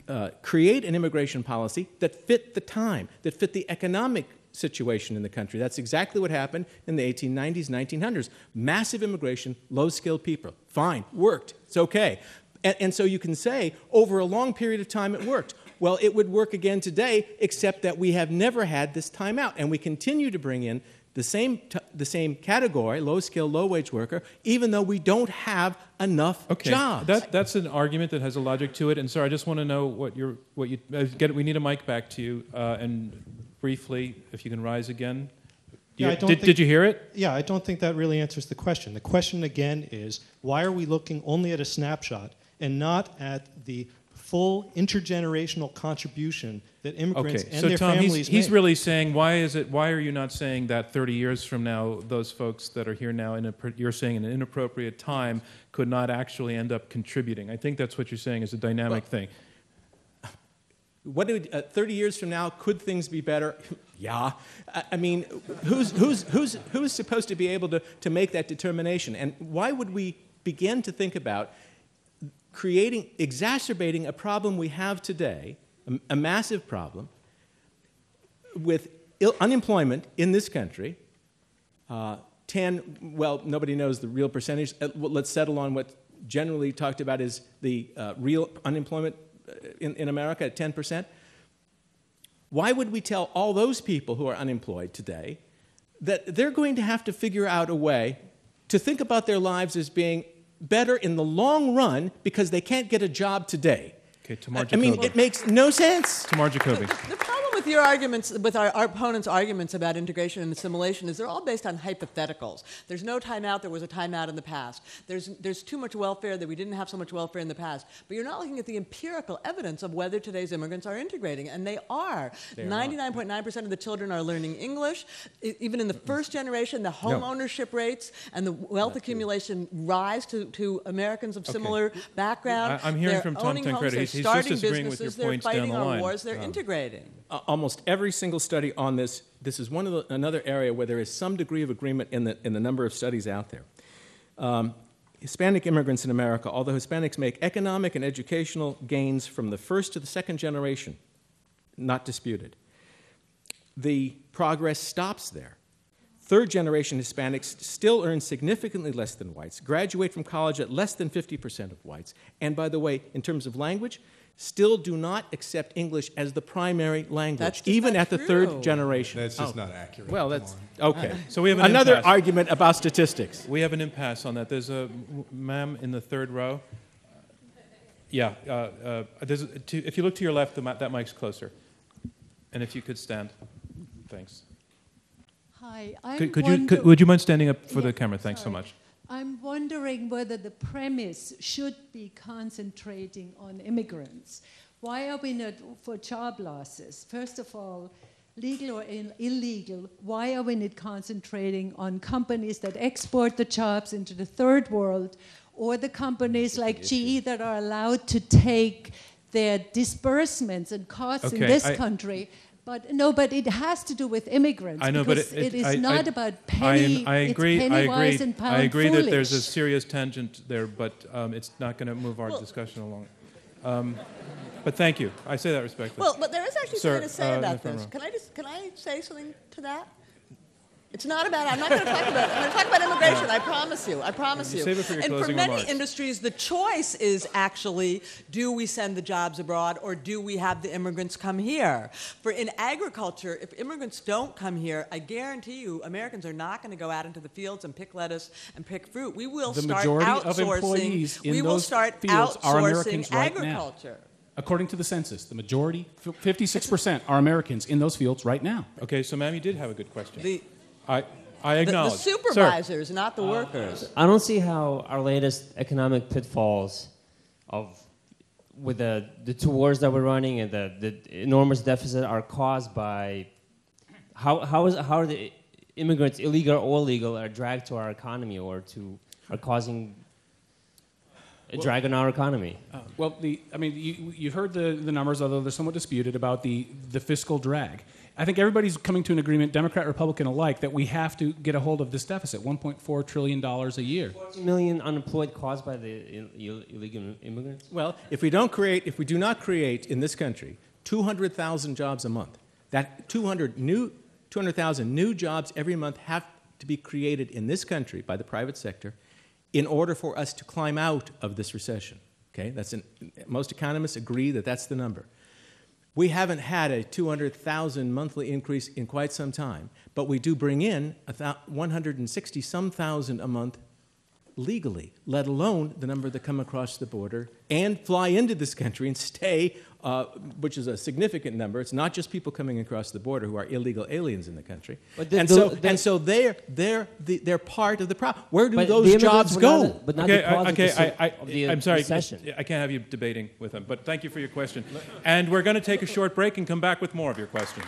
uh, create an immigration policy that fit the time, that fit the economic situation in the country. That's exactly what happened in the 1890s, 1900s. Massive immigration, low skilled people. Fine, worked, it's okay. And, and so you can say, over a long period of time, it worked. Well, it would work again today, except that we have never had this time out. And we continue to bring in the same, t- the same category, low skilled, low wage worker, even though we don't have enough Okay, jobs. that, that's an argument that has a logic to it. And sir, I just want to know what your what you uh, get. We need a mic back to you, uh, and briefly, if you can rise again. Yeah, You- I don't did, think- did you hear it? Yeah, I don't think that really answers the question. The question again is why are we looking only at a snapshot and not at the full intergenerational contribution that immigrants Okay, and so their Tom, families he's, he's make? really saying, why is it? Why are you not saying that 30 years from now, those folks that are here now, in a, you're saying in an inappropriate time, could not actually end up contributing? I think that's what you're saying is a dynamic thing. What uh, 30 years from now, could things be better? yeah. I, I mean, who's, who's, who's, who's supposed to be able to, to make that determination? And why would we begin to think about creating, exacerbating a problem we have today, a, a massive problem, with Ill, unemployment in this country? Uh, 10, well, nobody knows the real percentage. Uh, let's settle on what generally talked about is the uh, real unemployment in, in America at 10%. Why would we tell all those people who are unemployed today that they're going to have to figure out a way to think about their lives as being better in the long run because they can't get a job today? Okay, Tamar I mean, it makes no sense. Tamar Jacoby. The problem with your arguments, with our, our opponents' arguments about integration and assimilation is they're all based on hypotheticals. There's no timeout. There was a timeout in the past. There's there's too much welfare that we didn't have so much welfare in the past. But you're not looking at the empirical evidence of whether today's immigrants are integrating, and they are. Ninety-nine point nine percent of the children are learning English. E- even in the first generation, the home ownership rates and the wealth accumulation rise to, to Americans of similar background. I- I'm hearing They're from Tom owning homes, they're He's- he's just starting disagreeing with your businesses, they're points down fighting the our wars, they're Um, integrating. Uh, almost every single study on this, this is one of the, another area where there is some degree of agreement in the, in the number of studies out there. Um, Hispanic immigrants in America, although Hispanics make economic and educational gains from the first to the second generation, not disputed, the progress stops there. Third generation Hispanics still earn significantly less than whites, graduate from college at less than 50% of whites, and by the way, in terms of language, still do not accept English as the primary language, That's even not at the third generation. That's just Oh. not accurate. Well, that's okay. So we have an another impasse. argument about statistics. We have an impasse on that. There's a ma'am in the third row. Yeah, uh, uh, there's a, to, if you look to your left, the, that mic's closer. And if you could stand, thanks. Hi, I'm Could, could you could, would you mind standing up for the camera? Thanks so much. I'm wondering whether the premise should be concentrating on immigrants. Why are we not for job losses? First of all, legal or Ill- illegal, why are we not concentrating on companies that export the jobs into the third world or the companies like GE that are allowed to take their disbursements and costs in this I- country? But no, but it has to do with immigrants. I know, but because it, it is I, not I, about I, penny. I it's agree. I agree. and pound I agree that there's a serious tangent there, but um, it's not going to move our Well- discussion along. Um, but thank you. I say that respectfully. Well, but there is actually Sir, something to say uh, about this. Can I just can I say something to that? It's not about. I'm not going to talk about. it. I'm going to talk about immigration. I promise you. I promise You you. save it for your and for many remarks. industries, the choice is actually: do we send the jobs abroad, or do we have the immigrants come here? For in agriculture, if immigrants don't come here, I guarantee you, Americans are not going to go out into the fields and pick lettuce and pick fruit. We will The start majority of outsourcing. employees in we will those start fields are outsourcing Americans right now. agriculture. According to the census, the majority, 56%, are Americans in those fields right now. okay, so ma'am, you did have a good question. The, I, I the, the acknowledge. Sir. supervisors, not the uh, workers. I don't see how our latest economic pitfalls of with the, the two wars that we're running and the, the enormous deficit are caused by how, how, is, how are the immigrants, illegal or legal, are dragged to our economy or to are causing a drag on our economy. Uh, well, the, I mean, you, you heard the, the numbers, although they're somewhat disputed, about the, the fiscal drag. I think everybody's coming to an agreement, Democrat, Republican alike, that we have to get a hold of this deficit, $1.4 trillion a year. 14 million unemployed caused by the Ill- Ill- illegal immigrants. Well, if we don't create, if we do not create in this country 200,000 jobs a month, that 200 new, 200,000 new jobs every month have to be created in this country by the private sector in order for us to climb out of this recession. Okay, that's an, most economists agree that that's the number. We haven't had a 200,000 monthly increase in quite some time, but we do bring in a 160 some thousand a month legally, let alone the number that come across the border and fly into this country and stay, uh, which is a significant number. It's not just people coming across the border who are illegal aliens in the country. But the- and, the- so, the- and so they're, they're, the, they're part of the problem. Where do those jobs go? not but not okay, the cause I, of okay, the se- I, I, of the I'm sorry. I can't have you debating with them, but thank you for your question. And we're going to take a short break and come back with more of your questions.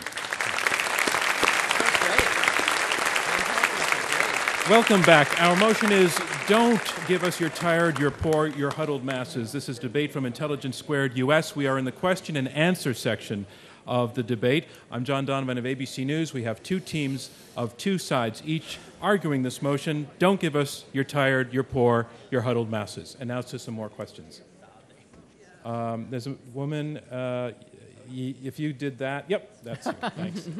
Welcome back. Our motion is don't give us your tired, your poor, your huddled masses. This is debate from Intelligence Squared US. We are in the question and answer section of the debate. I'm John Donvan of ABC News. We have two teams of two sides, each arguing this motion. Don't give us your tired, your poor, your huddled masses. And now to some more questions. Um, there's a woman. Uh, y- if you did that, yep, that's you. Thanks.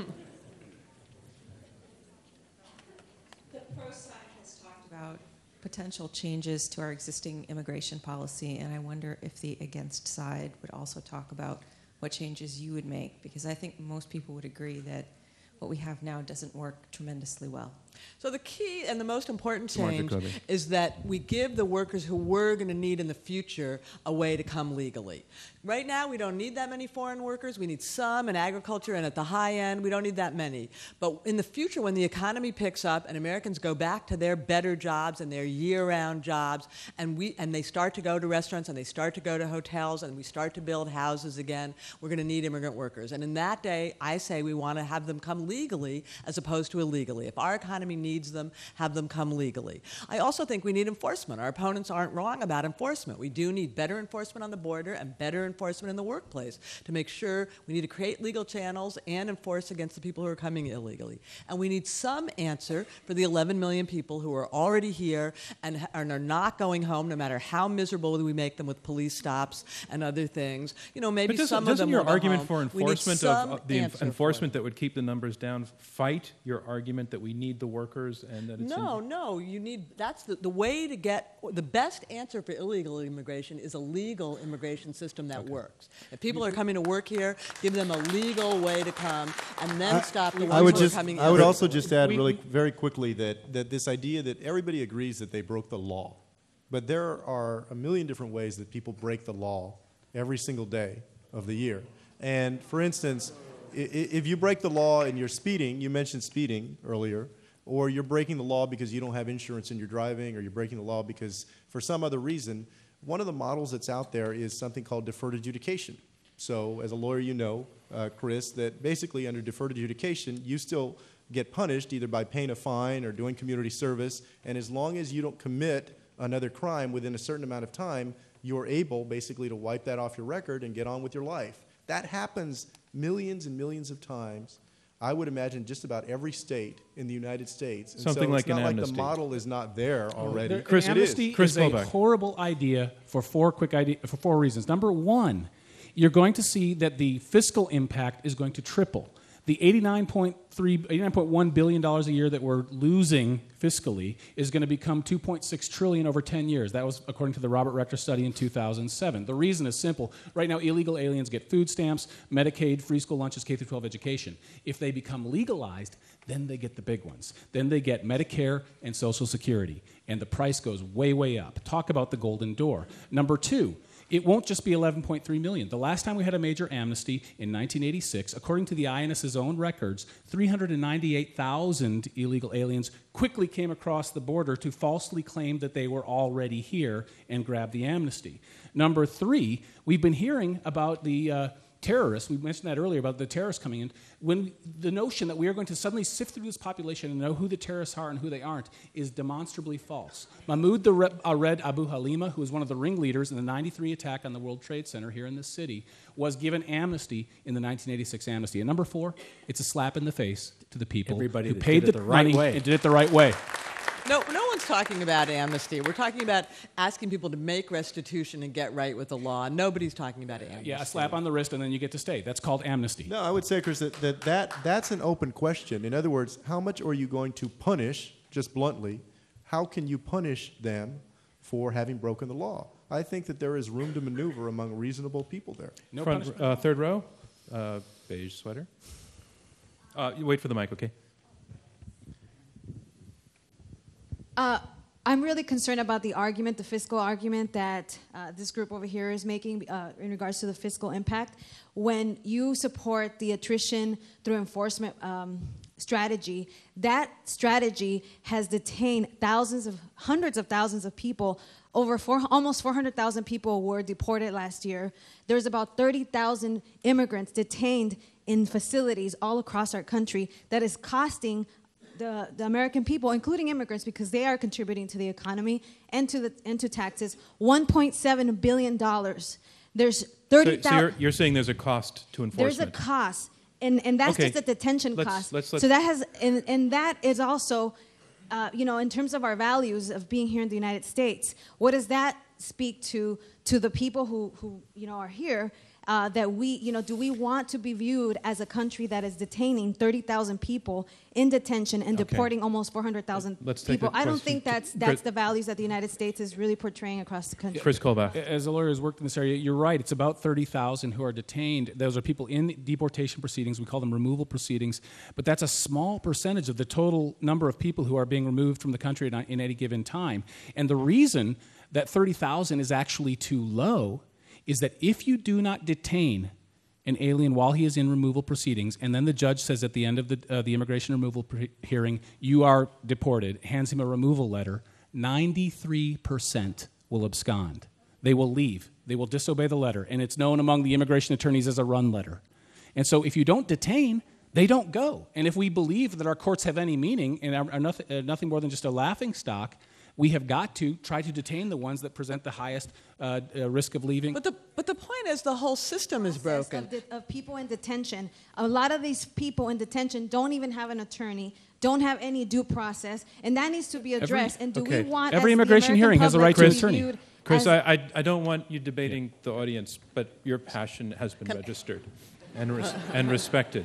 The pro side has talked about potential changes to our existing immigration policy, and I wonder if the against side would also talk about what changes you would make, because I think most people would agree that what we have now doesn't work tremendously well. So the key and the most important change is that we give the workers who we're going to need in the future a way to come legally. Right now, we don't need that many foreign workers. We need some in agriculture and at the high end. We don't need that many. But in the future, when the economy picks up and Americans go back to their better jobs and their year-round jobs, and we and they start to go to restaurants and they start to go to hotels and we start to build houses again, we're going to need immigrant workers. And in that day, I say we want to have them come legally as opposed to illegally. If our economy needs them, have them come legally. I also think we need enforcement. Our opponents aren't wrong about enforcement. We do need better enforcement on the border and better enforcement in the workplace to make sure we need to create legal channels and enforce against the people who are coming illegally. And we need some answer for the 11 million people who are already here and, and are not going home, no matter how miserable we make them with police stops and other things. You know, maybe doesn't, some of doesn't them your argument for enforcement of of uh, the for it. enforcement that would keep the numbers down fight your argument that we need the workers and that it's No, in- no, you need, that's the, the way to get, the best answer for illegal immigration is a legal immigration system that works. If people are coming to work here, give them a legal way to come, and then stop the I ones would who are just, coming I would illegally. also just add really very quickly that, that this idea that everybody agrees that they broke the law, but there are a million different ways that people break the law every single day of the year. And for instance, i- i- if you break the law and you're speeding, you mentioned speeding earlier, or you're breaking the law because you don't have insurance and you're driving, or you're breaking the law because for some other reason, one of the models that's out there is something called deferred adjudication. So, as a lawyer, you know, uh, Kris, that basically under deferred adjudication, you still get punished either by paying a fine or doing community service. And as long as you don't commit another crime within a certain amount of time, you're able basically to wipe that off your record and get on with your life. That happens millions and millions of times. I would imagine just about every state in the United States. And Something so like it's not an like amnesty. the model is not there already. There- Kris- an It is. Chris is a horrible idea for four quick idea, for four reasons. Number one, you're going to see that the fiscal impact is going to triple. The 89.3, 89.1 billion dollars a year that we're losing fiscally is going to become 2.6 trillion over 10 years. That was according to the Robert Rector study in 2007. The reason is simple. Right now, illegal aliens get food stamps, Medicaid, free school lunches, K through 12 education. If they become legalized, then they get the big ones. Then they get Medicare and Social Security, and the price goes way, way up. Talk about the golden door. Number two, it won't just be 11.3 million. The last time we had a major amnesty in 1986, according to the INS's own records, 398,000 illegal aliens quickly came across the border to falsely claim that they were already here and grab the amnesty. Number three, we've been hearing about the uh, terrorists. We mentioned that earlier about the terrorists coming in. When the notion that we are going to suddenly sift through this population and know who the terrorists are and who they aren't is demonstrably false. Mahmoud the Re- uh, Ared Abu Halima, who was one of the ringleaders in the 93 attack on the World Trade Center here in this city, was given amnesty in the 1986 amnesty. And number four, it's a slap in the face to the people Everybody who paid the, the right money way. and did it the right way. No, no one's talking about amnesty. We're talking about asking people to make restitution and get right with the law. Nobody's talking about amnesty. Yeah, a slap on the wrist and then you get to stay. That's called amnesty. No, I would say, Kris, that, that, that that's an open question. In other words, how much are you going to punish, just bluntly, how can you punish them for having broken the law? I think that there is room to maneuver among reasonable people there. No Front, punishment. uh, third row, uh, beige sweater. Uh, you wait for the mic, okay? Uh, I'm really concerned about the argument, the fiscal argument that uh, this group over here is making uh, in regards to the fiscal impact. When you support the attrition through enforcement um, strategy, that strategy has detained thousands of, hundreds of thousands of people. Over four, almost 400,000 people were deported last year. There's about 30,000 immigrants detained in facilities all across our country that is costing the, the American people, including immigrants, because they are contributing to the economy and to the and to taxes, 1.7 billion dollars. There's So, 30,000. so you're, you're saying there's a cost to enforce There's a cost, and and that's Okay. just the detention Let's- cost. let's- let's- so that has and and that is also, uh, you know, in terms of our values of being here in the United States, what does that speak to to the people who, who you know, are here uh, that we, you know, do we want to be viewed as a country that is detaining 30,000 people in detention and Okay. deporting almost 400,000 people? I don't think that's Kris- that's the values that the United States is really portraying across the country. Kris Kobach. As a lawyer who's worked in this area, you're right. It's about 30,000 who are detained. Those are people in deportation proceedings. We call them removal proceedings. But that's a small percentage of the total number of people who are being removed from the country in, in any given time. And the reason that 30,000 is actually too low is that if you do not detain an alien while he is in removal proceedings, and then the judge says at the end of the, uh, the immigration removal pre- hearing, you are deported, hands him a removal letter, 93% will abscond. They will leave. They will disobey the letter. And it's known among the immigration attorneys as a run letter. And so if you don't detain, they don't go. And if we believe that our courts have any meaning and are, are nothing, uh, nothing more than just a laughing stock, we have got to try to detain the ones that present the highest uh, uh, risk of leaving. But the, but the point is the whole system is broken. Of, de- of people in detention. A lot of these people in detention don't even have an attorney, don't have any due process, and that needs to be Every- addressed. and do okay. we want Every immigration hearing has a right to an be attorney. Kris, I, I, I don't want you debating the audience, but your passion has been registered and, res- and respected.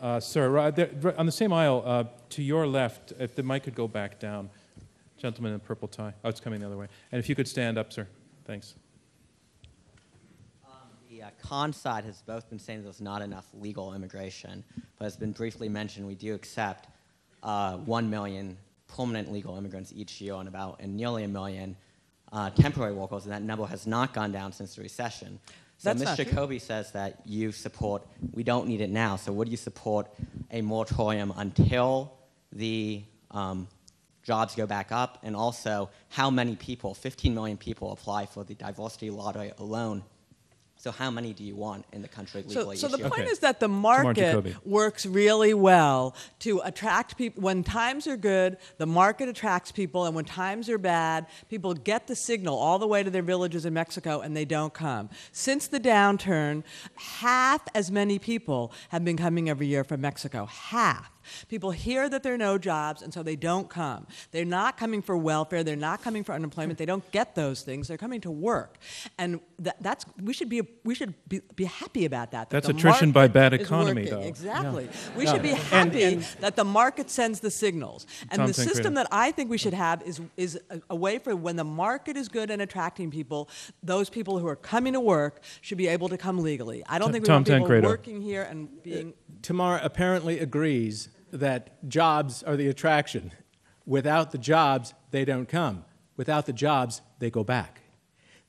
Uh, sir, right there, right on the same aisle, uh, to your left, if the mic could go back down. Gentleman in the purple tie. Oh, it's coming the other way. And if you could stand up, sir. Thanks. The uh, con side has both been saying there's not enough legal immigration, but as been briefly mentioned, we do accept uh, 1 million permanent legal immigrants each year and about and nearly a million uh, temporary workers, and that number has not gone down since the recession. So That's Ms. not true. Jacoby says that you support, we don't need it now, so would you support a moratorium until the um, jobs go back up? And also, how many people, 15 million people, apply for the diversity lottery alone? So how many do you want in the country So, legally so each the year? point is that the market works really well to attract people. When times are good, the market attracts people, and when times are bad, people get the signal all the way to their villages in Mexico and they don't come. Since the downturn, half as many people have been coming every year from Mexico. Half. People hear that there are no jobs, and so they don't come. They're not coming for welfare. They're not coming for unemployment. They don't get those things. They're coming to work, and that, that's we should be we should be, be happy about that. that That's attrition by bad economy, though. Exactly. We Yeah. should be happy and- that the market sends the signals, and the Tancredo. system that I think we should have is is a, a way for when the market is good and attracting people, those people who are coming to work should be able to come legally. I don't Tom- think we Tom want people Tancredo. working here and being. Uh, Tamar apparently agrees that jobs are the attraction. Without the jobs, they don't come. Without the jobs, they go back.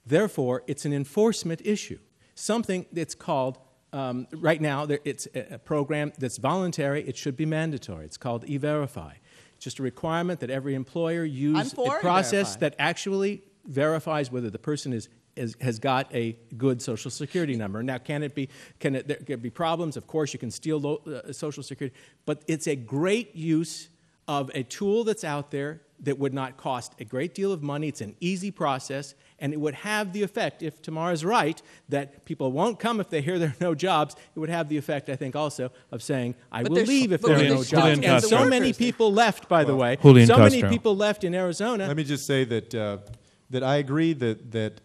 Therefore, it's an enforcement issue, something that's called, um, right now, it's a, program that's voluntary, it should be mandatory. It's called E Verify. It's just a requirement that every employer use a process E-Verify. that actually verifies whether the person is, is, has got a good social security number. Now, can it be, can it, there can be problems? Of course, you can steal lo- uh, social security, but it's a great use of a tool that's out there that would not cost a great deal of money. It's an easy process, and it would have the effect, if Tamara's right, that people won't come if they hear there are no jobs. It would have the effect, I think, also of saying, I But will leave if there are Julian- no Julian jobs. And Castro. so many people left, by the way. Julian so many people left in Arizona. Let me just say that uh, that I agree that that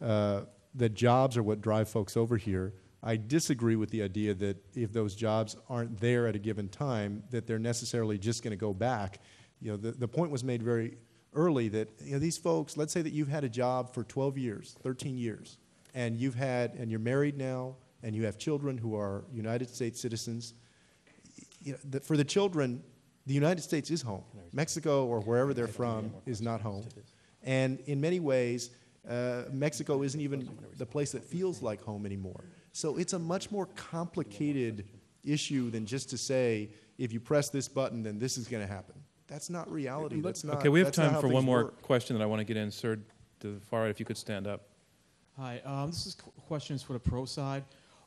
uh, that jobs are what drive folks over here. I disagree with the idea that if those jobs aren't there at a given time, that they're necessarily just going to go back. You know, the, the point was made very early that you know these folks. Let's say that you've had a job for 12 years, 13 years, and you've had and you're married now, and you have children who are United States citizens you know, the, for the children, the United States is home. Mexico or wherever they're from is not home. And in many ways, uh, Mexico isn't even the place that feels like home anymore. So it's a much more complicated issue than just to say, if you press this button, then this is going to happen. That's not reality. That's not. okay, we have time for one more work. question that I want to get in. Sir, to the far right, if you could stand up. Hi, um, this is qu- questions for the pro side.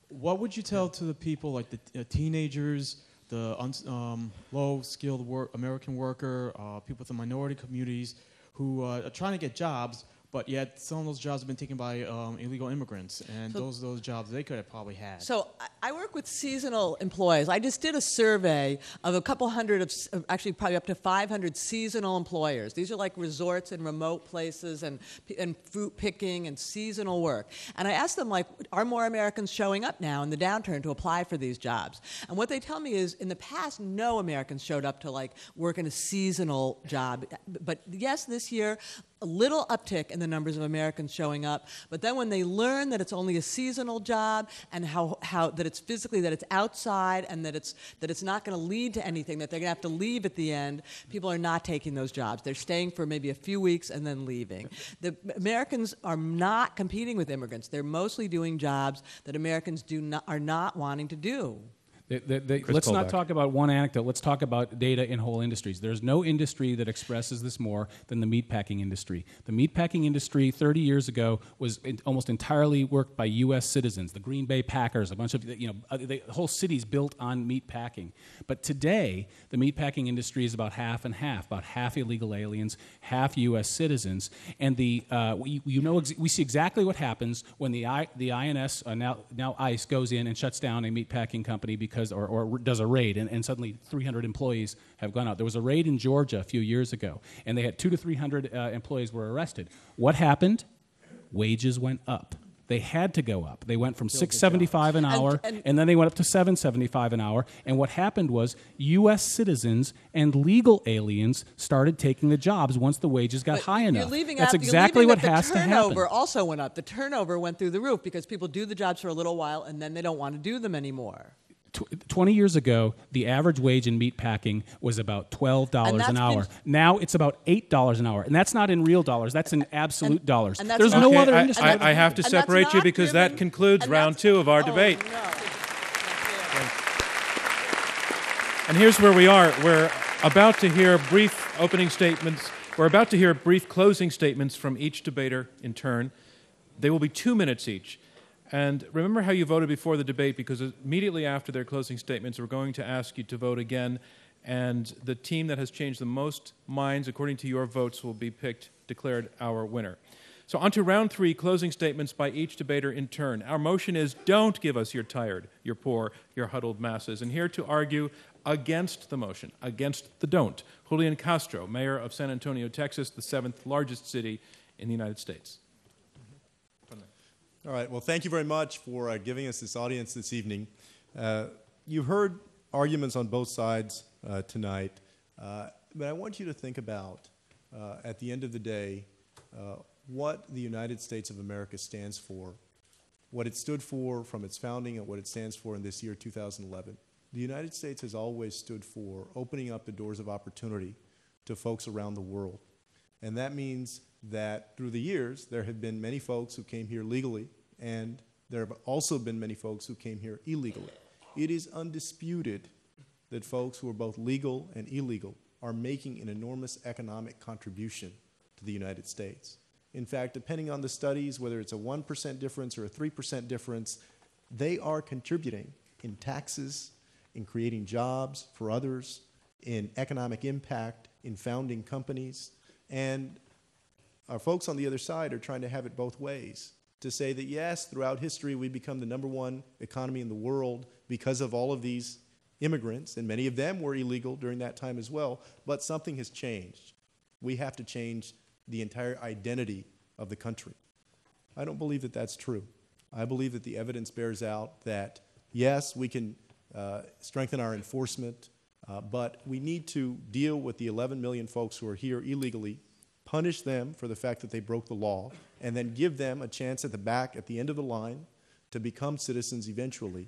What would you tell to the people, like the uh, teenagers, the uns um, low-skilled work, American worker, uh, people with the minority communities, who uh, are trying to get jobs, but yet some of those jobs have been taken by um, illegal immigrants, and So- those those jobs they could have probably had. So I- work with seasonal employees. I just did a survey of a couple hundred of, actually probably up to 500 seasonal employers. These are like resorts and remote places and, and fruit picking and seasonal work. And I asked them like, are more Americans showing up now in the downturn to apply for these jobs? And what they tell me is in the past, no Americans showed up to like work in a seasonal job. But yes, this year, a little uptick in the numbers of Americans showing up. But then when they learn that it's only a seasonal job and how, how that it's physically that it's outside and that it's that it's not going to lead to anything that they're going to have to leave at the end, people are not taking those jobs. They're staying for maybe a few weeks and then leaving. The Americans are not competing with immigrants. They're mostly doing jobs that Americans do not, are not wanting to do. The- the- the- Kris let's not talk about one anecdote. Let's talk about data in whole industries. There's no industry that expresses this more than the meatpacking industry. The meatpacking industry 30 years ago was in, almost entirely worked by U.S. citizens, the Green Bay Packers, a bunch of, you know, uh, the whole city's built on meatpacking. But today, the meatpacking industry is about half and half, about half illegal aliens, half U.S. citizens. And the, uh, we, you know, ex- we see exactly what happens when the, I, the INS, uh, now, now ICE, goes in and shuts down a meatpacking company because, or, or does a raid, and, and suddenly 300 employees have gone out. There was a raid in Georgia a few years ago, and they had two to 300 uh, employees were arrested. What happened? Wages went up. They had to go up. They went from 675 an hour, and- and then they went up to 775 an hour. And what happened was U.S. citizens and legal aliens started taking the jobs once the wages got high enough. You're leaving That's you're exactly what the has to happen. turnover also went up. The turnover went through the roof because people do the jobs for a little while and then they don't want to do them anymore. Tw- 20 years ago, the average wage in meat packing was about $12 And that's an been- hour. Now it's about $8 an hour. And that's not in real dollars, that's in absolute dollars. and that's There's not- no Okay, other I- industry. I, I have to separate you because driven- that concludes round two of our oh, debate. no. And here's where we are. We're about to hear brief opening statements. We're about to hear brief closing statements from each debater in turn. They will be two minutes each. And remember how you voted before the debate because immediately after their closing statements, we're going to ask you to vote again. And the team that has changed the most minds, according to your votes, will be picked, declared our winner. So, on to round three closing statements by each debater in turn. Our motion is don't give us your tired, your poor, your huddled masses. And here to argue against the motion, against the don't, Julian Castro, mayor of San Antonio, Texas, the seventh largest city in the United States. All right. Well, thank you very much for uh, giving us this audience this evening. Uh, you heard arguments on both sides uh, tonight, uh, but I want you to think about, uh, at the end of the day, uh, what the United States of America stands for, what it stood for from its founding, and what it stands for in this year, 2011. The United States has always stood for opening up the doors of opportunity to folks around the world. And that means that through the years, there have been many folks who came here legally, and there have also been many folks who came here illegally. It is undisputed that folks who are both legal and illegal are making an enormous economic contribution to the United States. In fact, depending on the studies, whether it's a 1% difference or a 3% difference, they are contributing in taxes, in creating jobs for others, in economic impact, in founding companies. And our folks on the other side are trying to have it both ways to say that yes, throughout history, we become the number one economy in the world because of all of these immigrants, and many of them were illegal during that time as well, but something has changed. We have to change the entire identity of the country. I don't believe that that's true. I believe that the evidence bears out that, yes, we can uh, strengthen our enforcement, uh, but we need to deal with the 11 million folks who are here illegally, punish them for the fact that they broke the law, and then give them a chance at the back, at the end of the line, to become citizens eventually,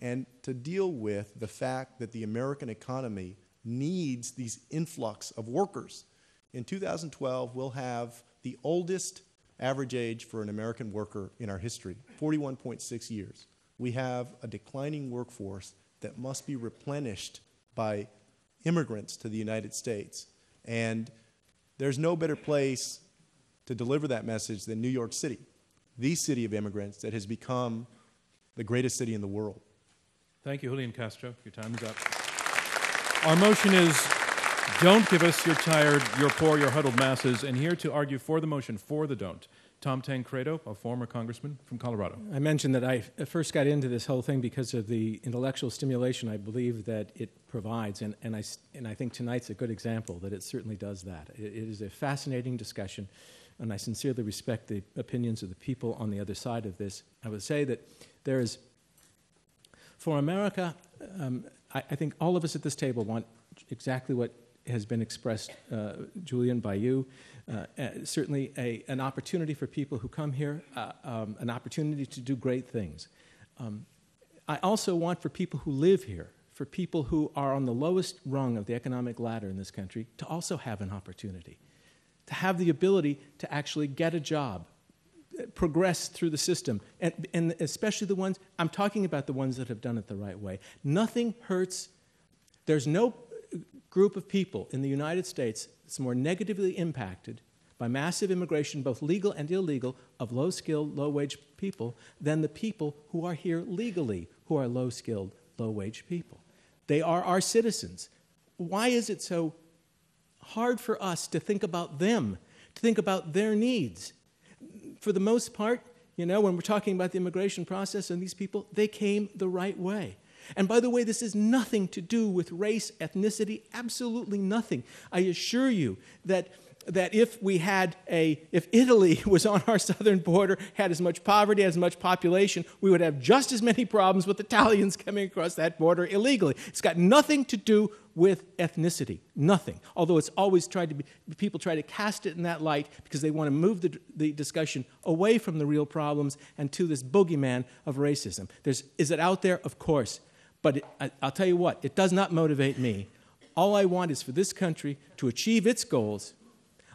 and to deal with the fact that the American economy needs these influx of workers. In 2012, we'll have the oldest average age for an American worker in our history 41.6 years. We have a declining workforce that must be replenished by immigrants to the United States. And there's no better place to deliver that message than New York City, the city of immigrants that has become the greatest city in the world. Thank you, Julian Castro. Your time is up. Our motion is Don't give us your tired, your poor, your huddled masses. And here to argue for the motion, for the don't, Tom Tancredo, a former congressman from Colorado. I mentioned that I first got into this whole thing because of the intellectual stimulation I believe that it provides, and, and, I, and I think tonight's a good example that it certainly does that. It, it is a fascinating discussion, and I sincerely respect the opinions of the people on the other side of this. I would say that there is, for America, um, I, I think all of us at this table want exactly what has been expressed, uh, Julian, by you. Uh, uh, certainly a, an opportunity for people who come here, uh, um, an opportunity to do great things. Um, I also want for people who live here, for people who are on the lowest rung of the economic ladder in this country, to also have an opportunity, to have the ability to actually get a job, uh, progress through the system, and, and especially the ones, I'm talking about the ones that have done it the right way. Nothing hurts, there's no group of people in the United States that's more negatively impacted by massive immigration, both legal and illegal, of low skilled, low wage people than the people who are here legally, who are low skilled, low wage people. They are our citizens. Why is it so hard for us to think about them, to think about their needs? For the most part, you know, when we're talking about the immigration process and these people, they came the right way. And by the way, this has nothing to do with race, ethnicity, absolutely nothing. I assure you that that if we had a if italy was on our southern border had as much poverty as much population we would have just as many problems with italians coming across that border illegally. It's got nothing to do with ethnicity. Nothing. Although it's always tried to be people try to cast it in that light because they want to move the, the discussion away from the real problems and to this boogeyman of racism. There's, is it out there? Of course but it, I, I'll tell you what, it does not motivate me. All I want is for this country to achieve its goals.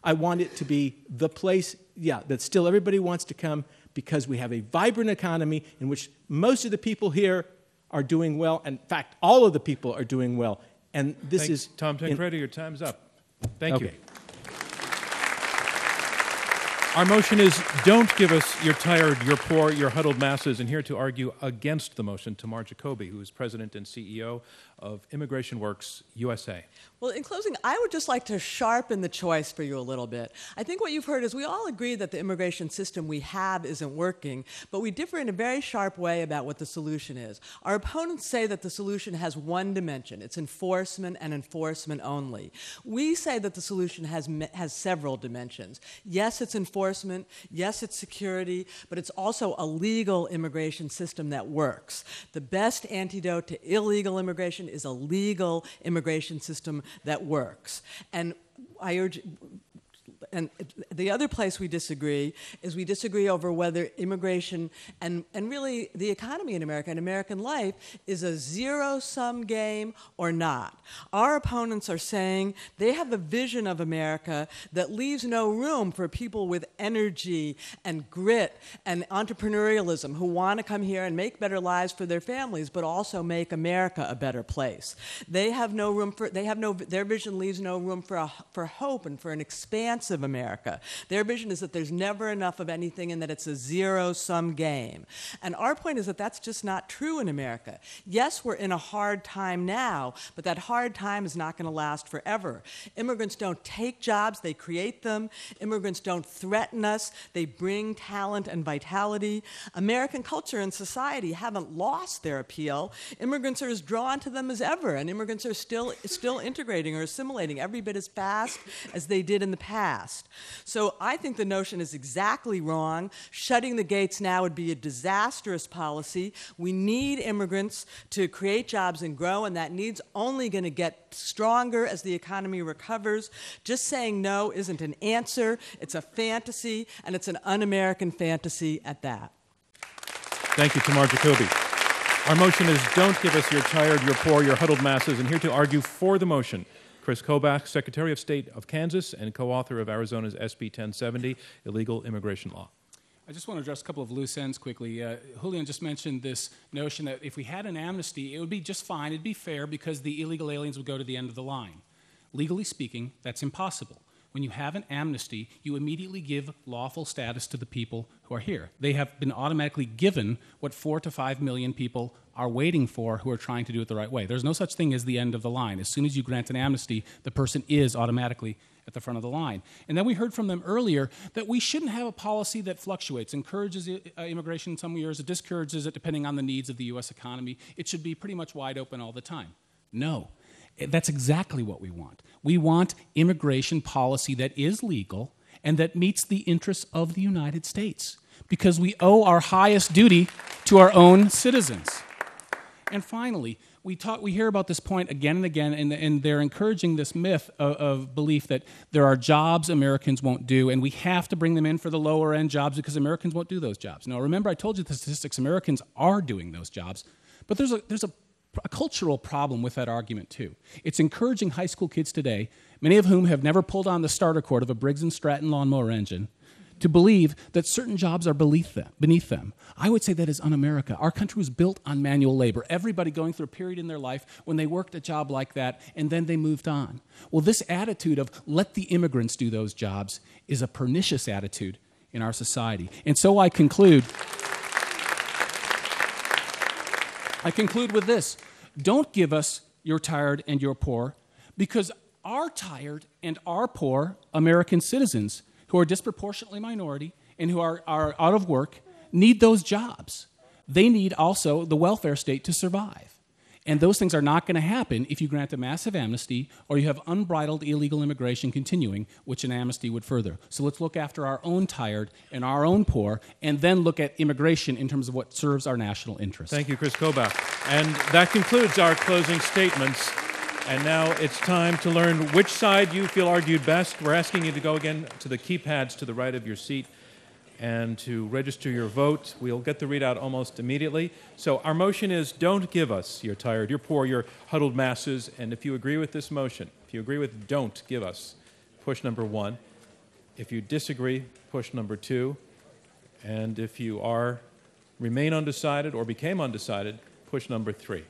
I want it to be the place, yeah, that still everybody wants to come because we have a vibrant economy in which most of the people here are doing well. In fact, all of the people are doing well. And this Thanks, is. Tom Tancredo, your time's up. Thank Okay. you. Our motion is don't give us your tired, your poor, your huddled masses. And here to argue against the motion, Tamar Jacoby, who is president and CEO of Immigration Works USA. Well, in closing, I would just like to sharpen the choice for you a little bit. I think what you've heard is we all agree that the immigration system we have isn't working, but we differ in a very sharp way about what the solution is. Our opponents say that the solution has one dimension it's enforcement and enforcement only. We say that the solution has, has several dimensions. Yes, it's enforcement, yes, it's security, but it's also a legal immigration system that works. The best antidote to illegal immigration is a legal immigration system that works. And I urge, and the other place we disagree is we disagree over whether immigration and, and really the economy in America and American life is a zero sum game or not. Our opponents are saying they have a vision of America that leaves no room for people with energy and grit and entrepreneurialism who want to come here and make better lives for their families, but also make America a better place. They have no room for, they have no, their vision leaves no room for, a, for hope and for an expansive America. Their vision is that there's never enough of anything and that it's a zero sum game. And our point is that that's just not true in America. Yes, we're in a hard time now, but that hard time is not going to last forever. Immigrants don't take jobs, they create them. Immigrants don't threaten us, they bring talent and vitality. American culture and society haven't lost their appeal. Immigrants are as drawn to them as ever, and immigrants are still, still integrating or assimilating every bit as fast as they did in the past. So I think the notion is exactly wrong. Shutting the gates now would be a disastrous policy. We need immigrants to create jobs and grow, and that need's only going to get stronger as the economy recovers. Just saying no isn't an answer, it's a fantasy, and it's an un American fantasy at that. Thank you, Tamar Jacoby. Our motion is don't give us your tired, your poor, your huddled masses. And here to argue for the motion, Kris Kobach, Secretary of State of Kansas and co author of Arizona's SB 1070, Illegal Immigration Law. I just want to address a couple of loose ends quickly. Uh, Julian just mentioned this notion that if we had an amnesty, it would be just fine, it'd be fair because the illegal aliens would go to the end of the line. Legally speaking, that's impossible. When you have an amnesty, you immediately give lawful status to the people who are here. They have been automatically given what four to five million people are waiting for who are trying to do it the right way. There's no such thing as the end of the line. As soon as you grant an amnesty, the person is automatically at the front of the line. And then we heard from them earlier that we shouldn't have a policy that fluctuates, encourages uh, immigration in some years, it discourages it depending on the needs of the U.S. economy. It should be pretty much wide open all the time. No. That's exactly what we want. We want immigration policy that is legal and that meets the interests of the United States because we owe our highest duty to our own citizens. And finally, we, talk, we hear about this point again and again, and, and they're encouraging this myth of, of, belief that there are jobs Americans won't do, and we have to bring them in for the lower end jobs because Americans won't do those jobs. Now, remember, I told you the statistics Americans are doing those jobs, but there's a, there's a, a cultural problem with that argument, too. It's encouraging high school kids today, many of whom have never pulled on the starter cord of a Briggs & Stratton lawnmower engine, to believe that certain jobs are beneath them, beneath them. I would say that is un America. Our country was built on manual labor. Everybody going through a period in their life when they worked a job like that and then they moved on. Well, this attitude of let the immigrants do those jobs is a pernicious attitude in our society. And so I conclude I conclude with this. Don't give us you're tired and you're poor because our tired and our poor American citizens who are disproportionately minority and who are, are out of work need those jobs. They need also the welfare state to survive. And those things are not going to happen if you grant a massive amnesty or you have unbridled illegal immigration continuing, which an amnesty would further. So let's look after our own tired and our own poor, and then look at immigration in terms of what serves our national interests. Thank you, Kris Kobach. And that concludes our closing statements. And now it's time to learn which side you feel argued best. We're asking you to go again to the keypads to the right of your seat and to register your vote. We'll get the readout almost immediately. So, our motion is don't give us, you're tired, you're poor, you're huddled masses. And if you agree with this motion, if you agree with don't give us, push number one. If you disagree, push number two. And if you are remain undecided or became undecided, push number three.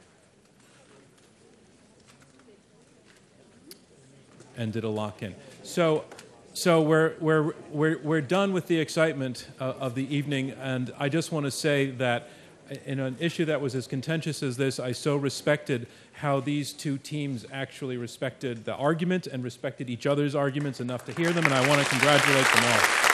And did a lock in. So, so we're, we're, we're, we're done with the excitement uh, of the evening, and I just want to say that in an issue that was as contentious as this, I so respected how these two teams actually respected the argument and respected each other's arguments enough to hear them, and I want to congratulate them all.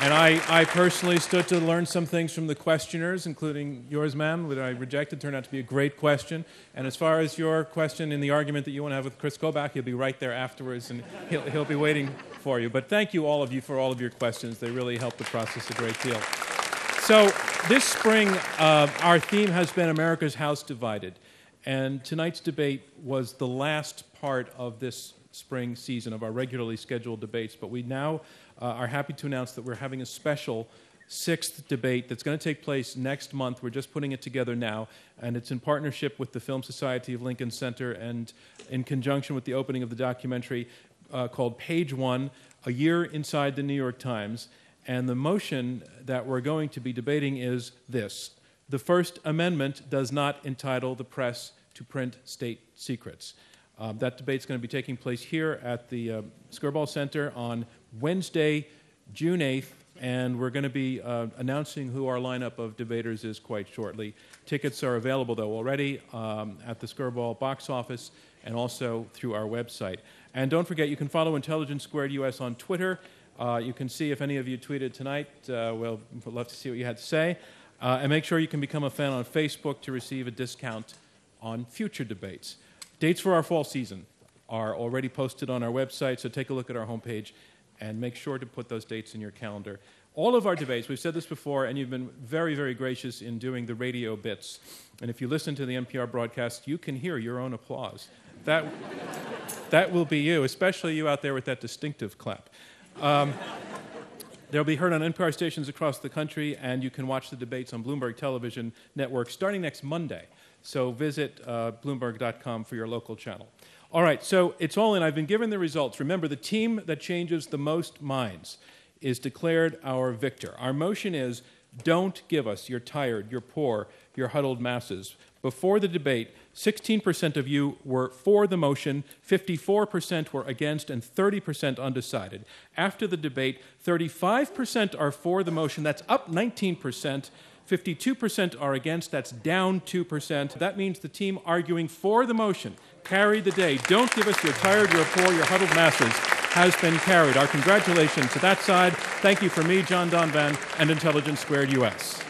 And I, I personally stood to learn some things from the questioners, including yours, ma'am, that I rejected. Turned out to be a great question. And as far as your question in the argument that you want to have with Kris Kobach, he'll be right there afterwards, and he'll, he'll be waiting for you. But thank you, all of you, for all of your questions. They really helped the process a great deal. So this spring, uh, our theme has been America's House Divided. And tonight's debate was the last part of this spring season of our regularly scheduled debates. But we now uh, are happy to announce that we're having a special sixth debate that's going to take place next month. We're just putting it together now, and it's in partnership with the Film Society of Lincoln Center and in conjunction with the opening of the documentary uh, called Page One A Year Inside the New York Times. And the motion that we're going to be debating is this The First Amendment does not entitle the press to print state secrets. Um, that debate's going to be taking place here at the uh, Skirball Center on Wednesday, June 8th, and we're going to be uh, announcing who our lineup of debaters is quite shortly. Tickets are available, though, already um, at the Skirball box office and also through our website. And don't forget, you can follow Intelligence Squared US on Twitter. Uh, you can see if any of you tweeted tonight. Uh, we'll love to see what you had to say. Uh, and make sure you can become a fan on Facebook to receive a discount on future debates. Dates for our fall season are already posted on our website, so take a look at our homepage and make sure to put those dates in your calendar. All of our debates, we've said this before, and you've been very, very gracious in doing the radio bits. And if you listen to the NPR broadcast, you can hear your own applause. That, that will be you, especially you out there with that distinctive clap. Um, they'll be heard on NPR stations across the country, and you can watch the debates on Bloomberg Television Network starting next Monday. So visit uh, Bloomberg.com for your local channel. All right, so it's all in. I've been given the results. Remember, the team that changes the most minds is declared our victor. Our motion is don't give us, you're tired, you're poor, your huddled masses. Before the debate, 16% of you were for the motion, 54% were against, and 30% undecided. After the debate, 35% are for the motion, that's up 19%. 52% are against, that's down 2%. That means the team arguing for the motion carried the day. Don't give us your tired, your poor, your huddled masses has been carried. Our congratulations to that side. Thank you for me, John Donvan, and Intelligence Squared US.